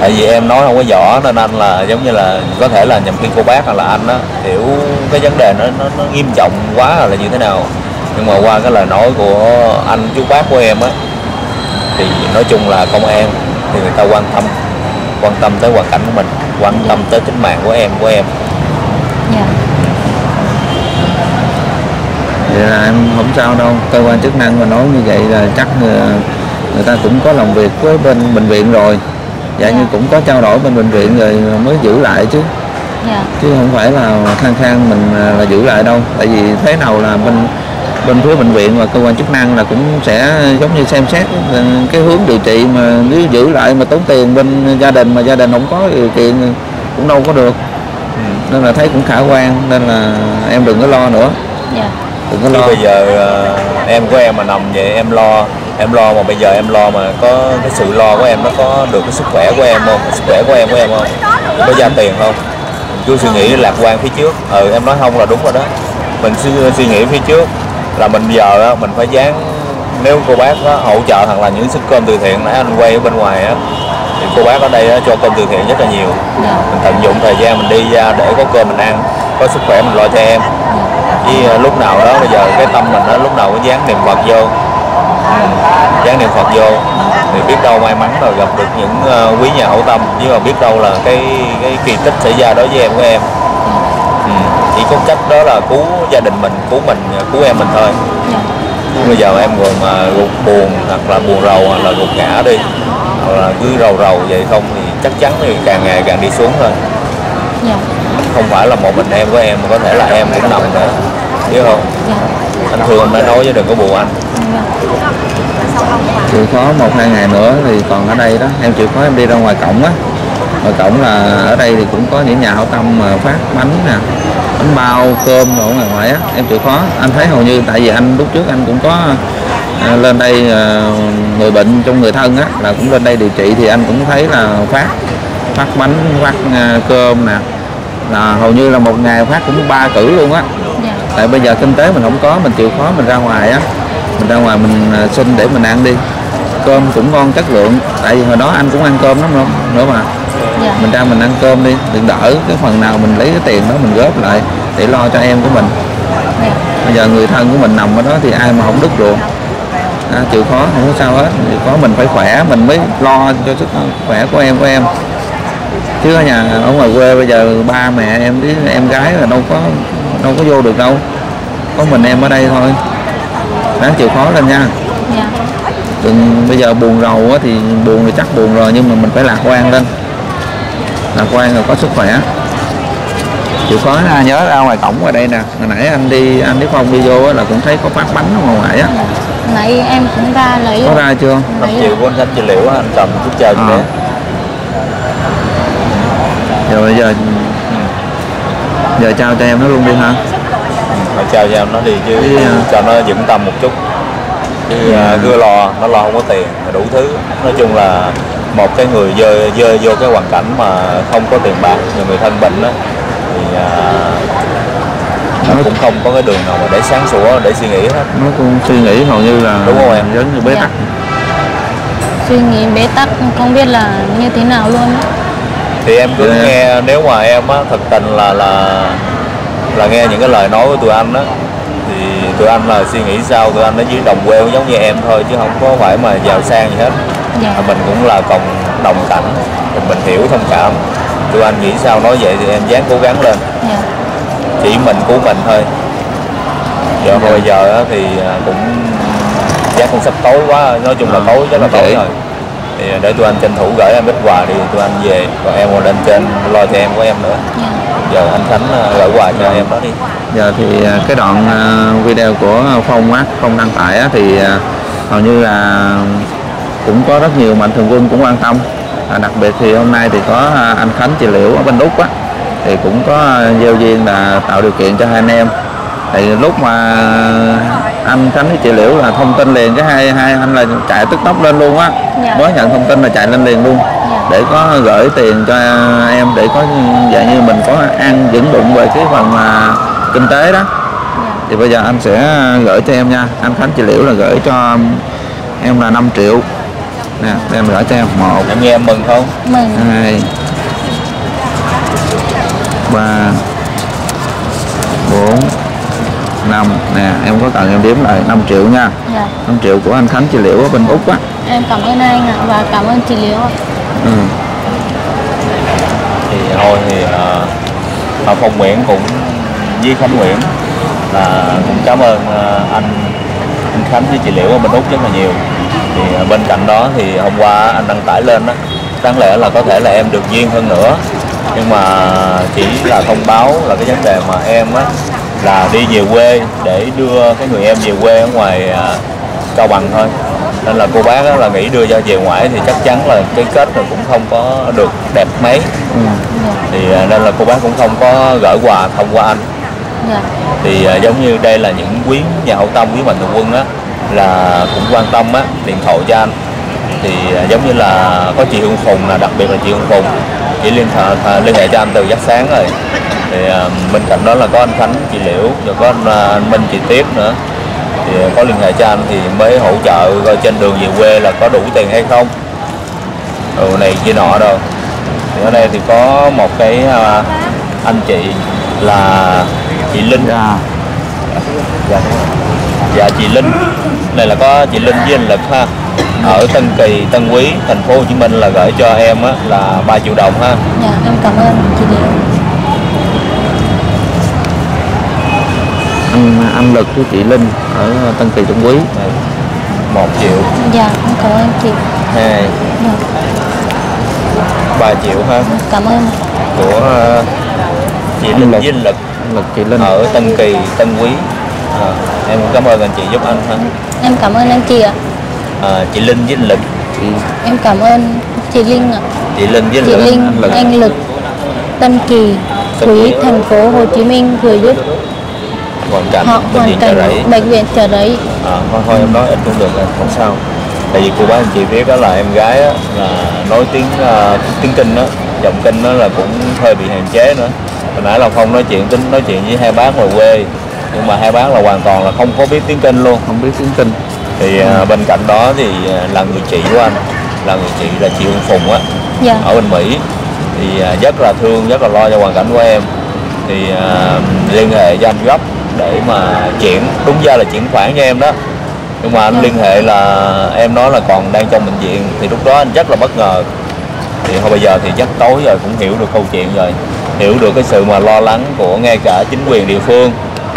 S2: tại vì em nói không có rõ nên anh là giống như là có thể là nhầm khi cô bác hoặc là anh á. Hiểu cái vấn đề nó, nó nó nghiêm trọng quá là như thế nào. Nhưng mà qua cái lời nói của anh chú bác của em á thì nói chung là công an thì người ta quan tâm quan tâm tới hoàn cảnh của mình quan tâm tới tính mạng của em của em.
S1: Vậy là em không sao đâu. Cơ quan chức năng mà nói như vậy là chắc người, người ta cũng có làm việc với bên bệnh viện rồi. Dạ như cũng có trao đổi bên bệnh viện rồi mới giữ lại chứ.
S3: Dạ.
S1: Chứ không phải là khang khang mình à, là giữ lại đâu. Tại vì thế nào là bên bên phía bệnh viện và cơ quan chức năng là cũng sẽ giống như xem xét ờ, cái hướng điều trị mà nếu giữ lại mà tốn tiền bên gia đình mà gia đình không có điều kiện cũng đâu có được. Nên là thấy cũng khả quan nên là em đừng có lo nữa.
S3: Dạ
S2: Chứ
S1: lo
S2: bây giờ ờ, em của em mà nằm vậy em lo em lo mà bây giờ em lo mà có cái sự lo của em nó có được cái sức khỏe của em không? Sức khỏe của em của em không? Có ra tiền không? Cứ suy nghĩ lạc quan phía trước. Ừ em nói không là đúng rồi đó. Mình suy, suy nghĩ phía trước là mình giờ á, mình phải dán nếu cô bác á, hỗ trợ hoặc là những suất cơm từ thiện nãy anh quay ở bên ngoài á thì cô bác ở đây á, cho cơm từ thiện rất là nhiều.
S3: Dạ.
S2: Mình tận dụng thời gian mình đi ra để có cơm mình ăn có sức khỏe mình lo cho em với ờ, lúc nào đó bây giờ cái tâm mình nó lúc nào cũng dán niệm phật vô. Dán niệm phật vô. Thì biết đâu may mắn rồi gặp được những ờ, quý nhà hảo tâm. Nhưng mà biết đâu là cái cái kỳ tích xảy ra đối với em của em. Ừ. chỉ có trách đó là cứu gia đình mình, cứu mình ờ, cứu em mình thôi. Bây giờ em còn mà gục buồn hoặc là buồn rầu hoặc là gục ngã đi, hoặc là cứ rầu rầu vậy không thì chắc chắn thì càng ngày càng đi xuống thôi.
S3: Yeah
S2: không phải là một mình em của em mà có thể là em cũng nằm nữa hiểu không?
S3: Dạ.
S2: Anh thương em đã nói với đừng có buồn anh.
S3: Dạ.
S1: Chịu khó một hai ngày nữa thì còn ở đây đó. Em chịu khó em đi ra ngoài cổng á. Ngoài cổng là ở đây thì cũng có những nhà hảo tâm mà phát bánh nè bánh bao cơm ở ngoài ngoài á. Em chịu khó. Anh thấy hầu như tại vì anh lúc trước anh cũng có à, lên đây à, người bệnh trong người thân á là cũng lên đây điều trị thì anh cũng thấy là phát phát bánh phát à, cơm nè là hầu như là một ngày phát cũng ba cử luôn á.
S3: Dạ.
S1: Tại bây giờ kinh tế mình không có mình chịu khó mình ra ngoài á. Mình ra ngoài mình à, xin để mình ăn đi. Cơm cũng ngon chất lượng tại vì hồi đó anh cũng ăn cơm lắm không? Nữa mà
S3: dạ.
S1: Mình ra mình ăn cơm đi đừng đỡ cái phần nào mình lấy cái tiền đó mình góp lại để lo cho em của mình.
S3: Dạ.
S1: Bây giờ người thân của mình nằm ở đó thì ai mà không đứt ruột à, chịu khó không có sao hết. Chịu khó mình phải khỏe mình mới lo cho sức khỏe của em của em chứ ở nhà ở ngoài quê bây giờ ba mẹ em với em gái là đâu có đâu có vô được đâu. Có mình em ở đây thôi. Ráng chịu khó lên nha.
S3: Dạ.
S1: Đừng bây giờ buồn rầu á thì buồn thì chắc buồn rồi nhưng mà mình phải lạc quan lên. Lạc quan rồi có sức khỏe. Chịu khó ra nhớ ra ngoài cổng ngoài đây nè. Hồi nãy anh đi anh với phong đi vô á là cũng thấy có phát bánh ở ngoài ngoài á.
S3: Nãy em cũng ra lấy
S1: có ra chưa?
S2: 5
S3: lấy
S2: triệu của anh trị liệu anh cầm chút chờ cho
S1: À.
S2: bé
S1: giờ bây giờ giờ trao cho em nó luôn đi ha
S2: phải trao cho em nó đi chứ
S1: Đi, à.
S2: cho nó vững tâm một chút chứ à, cứ lo nó lo không có tiền đủ thứ nói chung là một cái người dơ dơ vô cái hoàn cảnh mà không có tiền bạc nhiều người thân bệnh đó thì à, nó cũng không có cái đường nào mà để sáng sủa để suy nghĩ hết
S1: nó cũng suy nghĩ hầu như là
S2: Đúng không em?
S1: giống như bế
S3: Dạ.
S1: tắc
S3: suy nghĩ bế tắc không biết là như thế nào luôn.
S2: Thì em cứ
S1: Dạ.
S2: nghe nếu mà em á thật tình là là là nghe những cái lời nói của tụi anh á thì tụi anh là suy nghĩ sao? Tụi anh nó chỉ đồng quê giống như em thôi chứ không có phải mà giàu sang gì hết.
S3: Dạ.
S2: Mà mình cũng là cùng đồng cảnh thì mình hiểu thông cảm. Tụi anh nghĩ sao nói vậy thì em dáng cố gắng lên.
S3: Dạ.
S2: Chỉ mình của mình thôi. Giờ
S1: Dạ.
S2: bây giờ á thì à, cũng chắc cũng sắp tối quá nói chung là
S1: À,
S2: tối chắc là tối rồi thì để tụi anh tranh thủ gửi em ít quà đi tụi anh về còn em còn lên trên lo cho em của em nữa.
S3: Dạ.
S2: Giờ anh Khánh à, gửi quà cho em đó đi.
S1: Giờ thì à, cái đoạn à, video của phong á phong đăng tải á thì hầu như là cũng có rất nhiều mạnh thường quân cũng quan tâm. À, đặc biệt thì hôm nay thì có anh Khánh trị liệu ở bên Úc á thì cũng có gieo duyên là tạo điều kiện cho hai anh em. Thì lúc mà anh Khánh với chị Liễu là thông tin liền cái hai hai anh là chạy tức tốc lên luôn á.
S3: Dạ.
S1: mới nhận thông tin là chạy lên liền luôn.
S3: Dạ.
S1: để có gửi tiền cho em để có dạng như mình có ăn vững bụng về cái phần mà kinh tế đó.
S3: Dạ.
S1: Thì bây giờ anh sẽ gửi cho em nha. Anh Khánh chị Liễu là gửi cho em là 5 triệu. Nè để em gửi cho em một.
S2: Em nghe em mừng không?
S3: Mừng.
S1: Hai. Ba. Bốn năm nè em có cần em đếm lại 5 triệu nha.
S3: Dạ.
S1: 5 triệu của anh Khánh chị Liễu ở bên Úc á.
S3: Em cảm ơn anh ạ và cảm ơn chị Liễu ạ.
S1: Ừ.
S2: thì thôi thì uh, Phong Nguyễn cũng với Khánh Nguyễn là cũng cảm ơn à, anh anh Khánh với chị Liễu ở bên Úc rất là nhiều. Thì à, bên cạnh đó thì hôm qua anh đăng tải lên đó đáng lẽ là có thể là em được duyên hơn nữa. Nhưng mà chỉ là thông báo là cái vấn đề mà em á là đi về quê để đưa cái người em về quê ở ngoài à, Cao Bằng thôi. Nên là cô bác là nghĩ đưa ra về ngoại thì chắc chắn là cái kết rồi cũng không có được đẹp mấy.
S1: Ừ.
S2: thì à, nên là cô bác cũng không có gửi quà thông qua anh.
S3: Dạ.
S2: Thì à, giống như đây là những quý nhà hậu tâm quý mạnh thường quân á là cũng quan tâm á điện thoại cho anh. Thì à, giống như là có chị Hương Phùng là đặc biệt là chị Hương Phùng chỉ liên hệ liên hệ cho anh từ giấc sáng rồi. Thì à, bên cạnh đó là có anh Khánh chị Liễu rồi có anh, à, Minh chị Tiếp nữa. Thì có liên hệ cho anh thì mới hỗ trợ coi trên đường về quê là có đủ tiền hay không. Đồ này kia nọ đâu thì ở đây thì có một cái à, anh chị là chị Linh.
S1: Dạ.
S2: Dạ, dạ chị Linh. Này là có chị Linh với anh Lực ha ở Tân Kỳ Tân Quý thành phố Hồ Chí Minh là gửi cho em á là 3 triệu đồng ha.
S3: Dạ em cảm ơn chị Liễu
S1: anh anh lực với chị linh ở tân kỳ trung quý.
S2: Đây, 1 triệu.
S3: Dạ em cảm ơn chị.
S2: 2
S3: dạ,
S2: 3 triệu ha.
S3: Cảm ơn.
S2: Của ờ, chị
S1: Anh
S2: Linh
S1: Lực.
S2: với anh Lực
S1: anh lực chị linh.
S2: ở Tân Kỳ Tân Quý. À, em cảm ơn anh chị giúp anh ha.
S3: Em cảm ơn anh chị ạ.
S2: à, chị Linh với anh Lực.
S1: Chị
S3: em cảm ơn chị Linh ạ.
S2: Chị Linh với anh
S3: chị
S2: Lực.
S3: Linh
S1: anh Lực.
S3: anh Lực Tân Kỳ Quý thành phố Hồ Chí Minh vừa giúp
S2: hoàn cảnh
S3: họ
S2: bệnh viện chợ
S3: cảnh
S2: rẫy.
S3: bệnh viện chợ rẫy.
S2: À, thôi, thôi em nói ít cũng được anh không sao. Tại vì cô bác anh chị biết đó là em gái á, là nói tiếng uh, tiếng kinh đó giọng kinh đó là cũng hơi bị hạn chế nữa. Hồi nãy là không nói chuyện tính nói chuyện với hai bác ngoài quê nhưng mà hai bác là hoàn toàn là không có biết tiếng kinh luôn.
S1: Không biết tiếng kinh
S2: thì à, bên cạnh đó thì à, là người chị của anh là người chị là chị Hương Phùng á
S3: dạ.
S2: ở bên Mỹ. Thì à, rất là thương rất là lo cho hoàn cảnh của em. Thì à, liên hệ với anh gấp để mà chuyển đúng ra là chuyển khoản cho em đó. Nhưng mà anh
S3: Dạ.
S2: liên hệ là em nói là còn đang trong bệnh viện. Thì lúc đó anh rất là bất ngờ. Thì thôi bây giờ thì chắc tối rồi cũng hiểu được câu chuyện rồi. Hiểu được cái sự mà lo lắng của ngay cả chính quyền địa phương.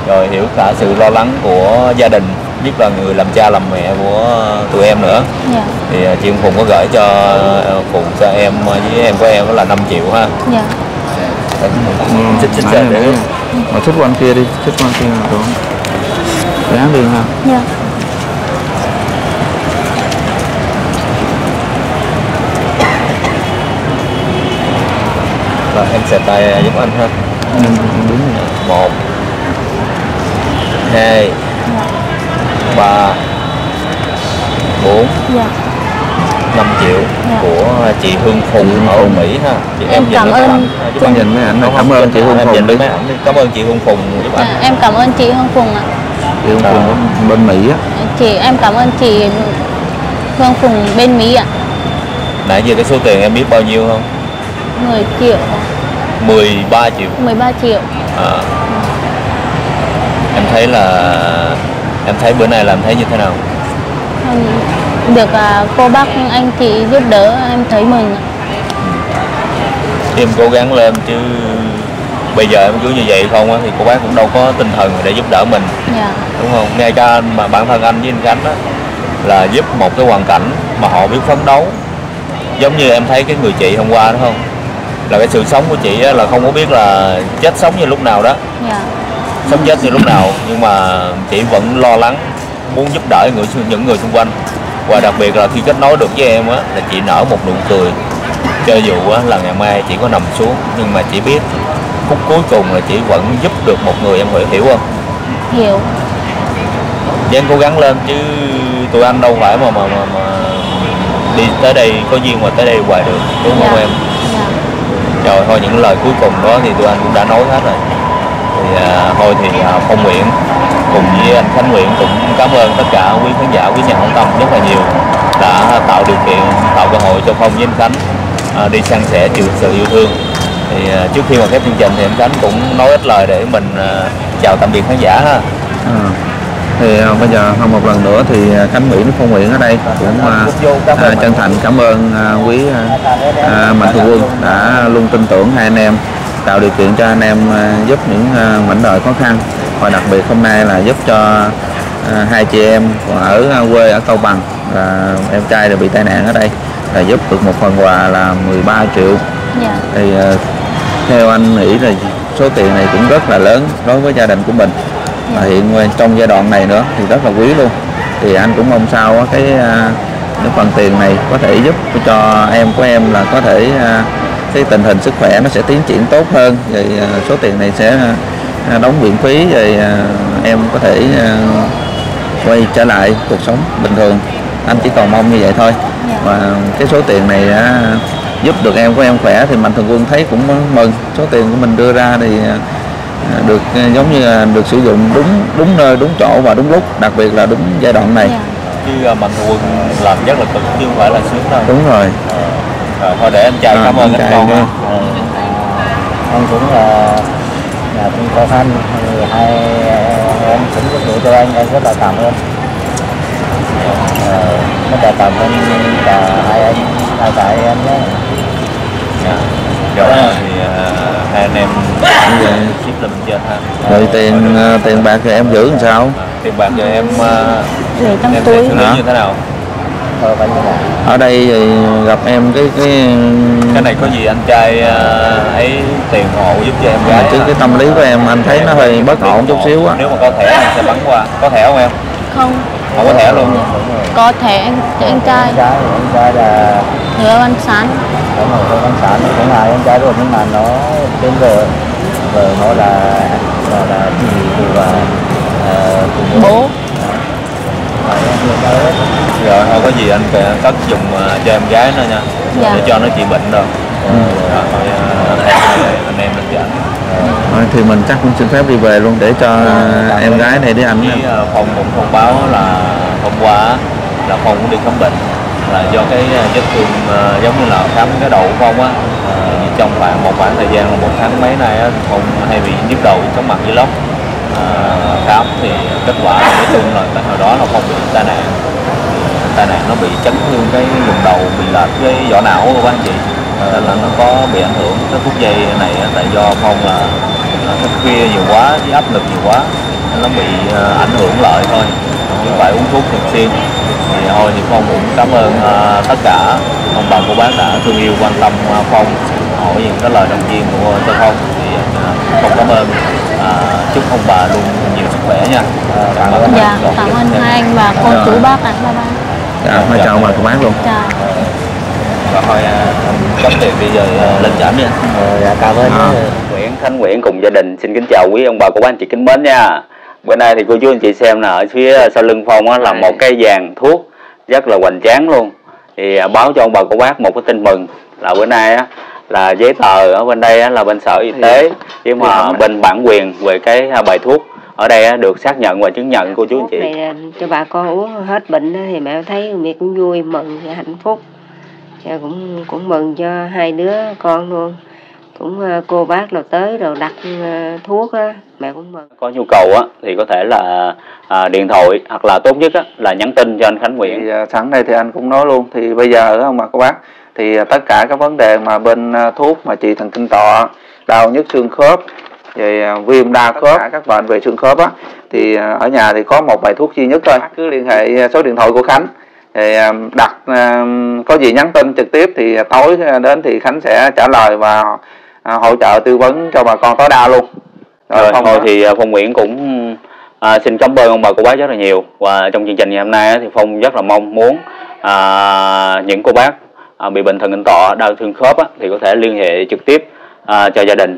S2: Rồi hiểu cả sự lo lắng của gia đình nhất là người làm cha làm mẹ của tụi em nữa.
S3: Dạ.
S2: Thì à, chị Phùng có gửi cho ờ, Phùng cho em ờ, với em của em là 5 triệu ha.
S3: Dạ.
S2: Xích xích
S1: Nãy
S2: ra để
S1: mà xích qua anh kia đi xích qua anh kia là được dán đi ha
S3: dạ.
S2: Rồi em sẽ tay giúp anh ha.
S1: Đứng này.
S2: một hai ba bốn
S3: dạ.
S2: năm triệu
S3: Dạ.
S2: của chị Hương Phùng ở Mỹ ha. Chị
S3: Em
S2: nhìn
S3: cảm ơn
S2: giúp
S1: Em
S2: anh.
S1: nhìn mấy ảnh cảm ơn chị Hương
S2: em
S1: Phùng. đi.
S2: Cảm ơn chị Hương Phùng. Giúp anh.
S3: dạ em cảm ơn chị Hương Phùng ạ.
S1: Chị Hương Phùng bên Mỹ á.
S3: Chị em cảm ơn chị Hương Phùng bên Mỹ ạ.
S2: Nãy giờ cái số tiền em biết bao nhiêu không?
S3: 10 triệu.
S2: 13 triệu.
S3: 13 triệu.
S2: À. Em thấy là em thấy bữa nay làm thấy như thế nào?
S3: Được à, cô bác anh chị giúp đỡ em thấy mừng.
S2: Em cố gắng lên chứ bây giờ em cứ như vậy không á thì cô bác cũng đâu có tinh thần để giúp đỡ mình
S3: dạ
S2: đúng không? Ngay cả anh mà bản thân anh với anh Khánh á là giúp một cái hoàn cảnh mà họ biết phấn đấu giống như em thấy cái người chị hôm qua đó không là cái sự sống của chị á, là không có biết là chết sống như lúc nào đó
S3: dạ
S2: sống chết như lúc nào nhưng mà chị vẫn lo lắng muốn giúp đỡ người những người xung quanh. Và đặc biệt là khi kết nối được với em á là chị nở một nụ cười. Cho dù á, là ngày mai chị có nằm xuống nhưng mà chị biết phút cuối cùng là chị vẫn giúp được một người em hiểu hiểu không?
S3: Hiểu.
S2: Giang cố gắng lên chứ tụi anh đâu phải mà mà mà, mà đi tới đây có duyên mà tới đây hoài được đúng không
S3: dạ.
S2: em?
S3: Dạ.
S2: Rồi thôi những lời cuối cùng đó thì tụi anh cũng đã nói hết rồi thì à, thôi thì à, phong nguyễn cùng với anh khánh nguyễn cũng cảm ơn tất cả quý khán giả quý nhà hảo tâm rất là nhiều đã tạo điều kiện tạo cơ hội cho phong với anh khánh à, đi san sẻ chịu sự yêu thương. Thì trước khi mà khép chương trình thì anh khánh cũng nói ít lời để mình chào tạm biệt khán giả ha.
S1: Thì bây giờ hơn một lần nữa thì Khánh Mỹ với Phong Nguyễn ở đây cũng à, chân thành cảm ơn quý à, à, Mạnh Thường Quân đã luôn tin tưởng hai anh em tạo điều kiện cho anh em à, giúp những à, mảnh đời khó khăn. Và đặc biệt hôm nay là giúp cho à, hai chị em ở quê ở Cao Bằng là em trai đều bị tai nạn ở đây. Là giúp được một phần quà là 13 triệu.
S3: Dạ.
S1: Thì ờ, theo anh nghĩ là số tiền này cũng rất là lớn đối với gia đình của mình. Và hiện nguyên- trong giai đoạn này nữa thì rất là quý luôn. Thì anh cũng mong sao cái cái phần tiền này có thể giúp cho em của em là có thể cái tình hình sức khỏe nó sẽ tiến triển tốt hơn rồi à, số tiền này sẽ à, đóng viện phí rồi à, em có thể quay trở lại cuộc sống bình thường. Anh chỉ còn mong như vậy thôi. Và cái số tiền này á, giúp được em của em khỏe thì mạnh thường quân thấy cũng mừng. Số tiền của mình đưa ra thì được giống như là được sử dụng đúng đúng nơi đúng chỗ và đúng lúc đặc biệt là đúng giai đoạn này.
S3: Dạ.
S2: chứ mạnh thường quân làm rất là cực chứ không phải là sướng đâu.
S1: Đúng rồi
S2: Rồi, thôi để anh trai
S1: À,
S2: cảm ơn
S1: anh
S2: anh con ha.
S6: anh cũng là là cũng khó khăn thì hai em cũng giúp đỡ cho anh em rất là cảm ơn Ờ, rất là cảm ơn cả hai anh hai cả em nhé
S2: Dạ. Rồi thì à, hai anh em ship lên trên ha.
S1: rồi tiền à, tiền bạc thì em giữ làm sao
S2: À, tiền bạc giờ em à,
S3: để trong
S2: em
S3: túi
S2: xử lý
S1: Hả?
S2: như thế nào?
S6: thôi anh như là
S1: ở đây thì gặp em cái cái
S2: Cái này có gì anh trai à, ấy tiền hộ giúp cho em gái.
S1: chứ cái tâm lý của em anh thấy nó hơi bất ổn chút xíu á
S2: Nếu mà có thẻ anh sẽ bắn qua. Có thẻ không em?
S3: không
S2: Không có thẻ luôn.
S6: đúng rồi
S3: có thẻ anh anh trai
S6: anh trai anh trai là
S3: thừa anh sán
S6: có một cái văn sản nó cũng là anh trai rồi nhưng mà nó tên vợ vợ nó là là là chị của uh,
S3: bố
S6: phải em hiểu ra hết
S2: Rồi thôi có gì anh phải cất dùng à, cho em gái nữa nha.
S3: Dạ.
S2: Để cho nó trị bệnh rồi. Rồi thôi à, anh, em lên dẫn.
S1: Thôi thì mình chắc cũng xin phép đi về luôn để cho em gái này đi anh
S2: Với à, phòng cũng thông báo là hôm qua là phòng cũng đi khám bệnh là do cái à, vết thương à, giống như là khám cái đầu của phong á à, trong khoảng một khoảng thời gian một tháng mấy nay á phong hay bị nhức đầu chóng mặt dưới à, khám thì kết quả nói chung là tại hồi đó là phong bị tai nạn. Tai nạn nó bị chấn thương cái vùng đầu, bị lệch cái vỏ não của anh chị. Ờ, nên là nó có bị ảnh hưởng cái phút giây này tại do phong là thức khuya nhiều quá với áp lực nhiều quá, nên nó bị ờ, ảnh hưởng lợi thôi. Chứ phải uống thuốc thường xuyên. Thì thôi thì phong cũng cảm ơn ờ, tất cả ông bà cô bác đã thương yêu, quan tâm phong hỏi những cái lời động viên của cho phong. Thì phong cảm ơn chúc ông bà luôn nhiều sức khỏe nha. Cảm ơn
S3: dạ cảm ơn hai anh và cô
S1: Rồi.
S3: chú bác ạ. Bye bye.
S1: Dạ, thôi chào bà cô bác luôn.
S3: Chào
S2: Và thôi à, cấp tiền bây giờ à, lên giảm nha
S6: dạ cảm ơn.
S2: Nguyễn Khánh Nguyễn cùng gia đình xin kính chào quý ông bà cô bác anh chị kính mến nha. Bữa nay thì cô chú anh chị xem là ở phía sau lưng Phong á, là một cái dàn thuốc rất là hoành tráng luôn. Thì à, báo cho ông bà cô bác một cái tin mừng là bữa nay á là giấy tờ ở bên đây á, là bên sở y tế. Chứ mà bên bản quyền về cái à, bài thuốc ở đây á, được xác nhận và chứng nhận cô chú anh chị.
S7: này là cho bà con uống hết bệnh thì mẹ thấy mẹ cũng vui mừng và hạnh phúc. Dạ, cũng cũng mừng cho hai đứa con luôn. Cũng ờ, cô bác rồi tới rồi đặt thuốc á mẹ cũng mừng.
S2: Có nhu cầu á thì có thể là à, điện thoại hoặc là tốt nhất á là nhắn tin cho anh Khánh Nguyễn.
S1: thì à, sẵn đây thì anh cũng nói luôn. Thì bây giờ ông bà cô bác thì à, tất cả các vấn đề mà bên à, thuốc mà trị thần kinh tọa đau nhức xương khớp rồi à, viêm đa khớp các bệnh về xương khớp á thì ở nhà thì có một bài thuốc duy nhất thôi. Cứ liên hệ số điện thoại của Khánh. Thì đặt có gì nhắn tin trực tiếp thì tối đến thì Khánh sẽ trả lời và hỗ trợ tư vấn cho bà con tối đa luôn.
S2: Rồi,
S1: Phong
S2: thôi thì Phong Nguyễn cũng à, xin cảm ơn ông bà cô bác rất là nhiều. Và trong chương trình ngày hôm nay thì Phong rất là mong muốn à, những cô bác à, bị bệnh thần kinh tọa đau thương khớp á, thì có thể liên hệ trực tiếp à, cho gia đình.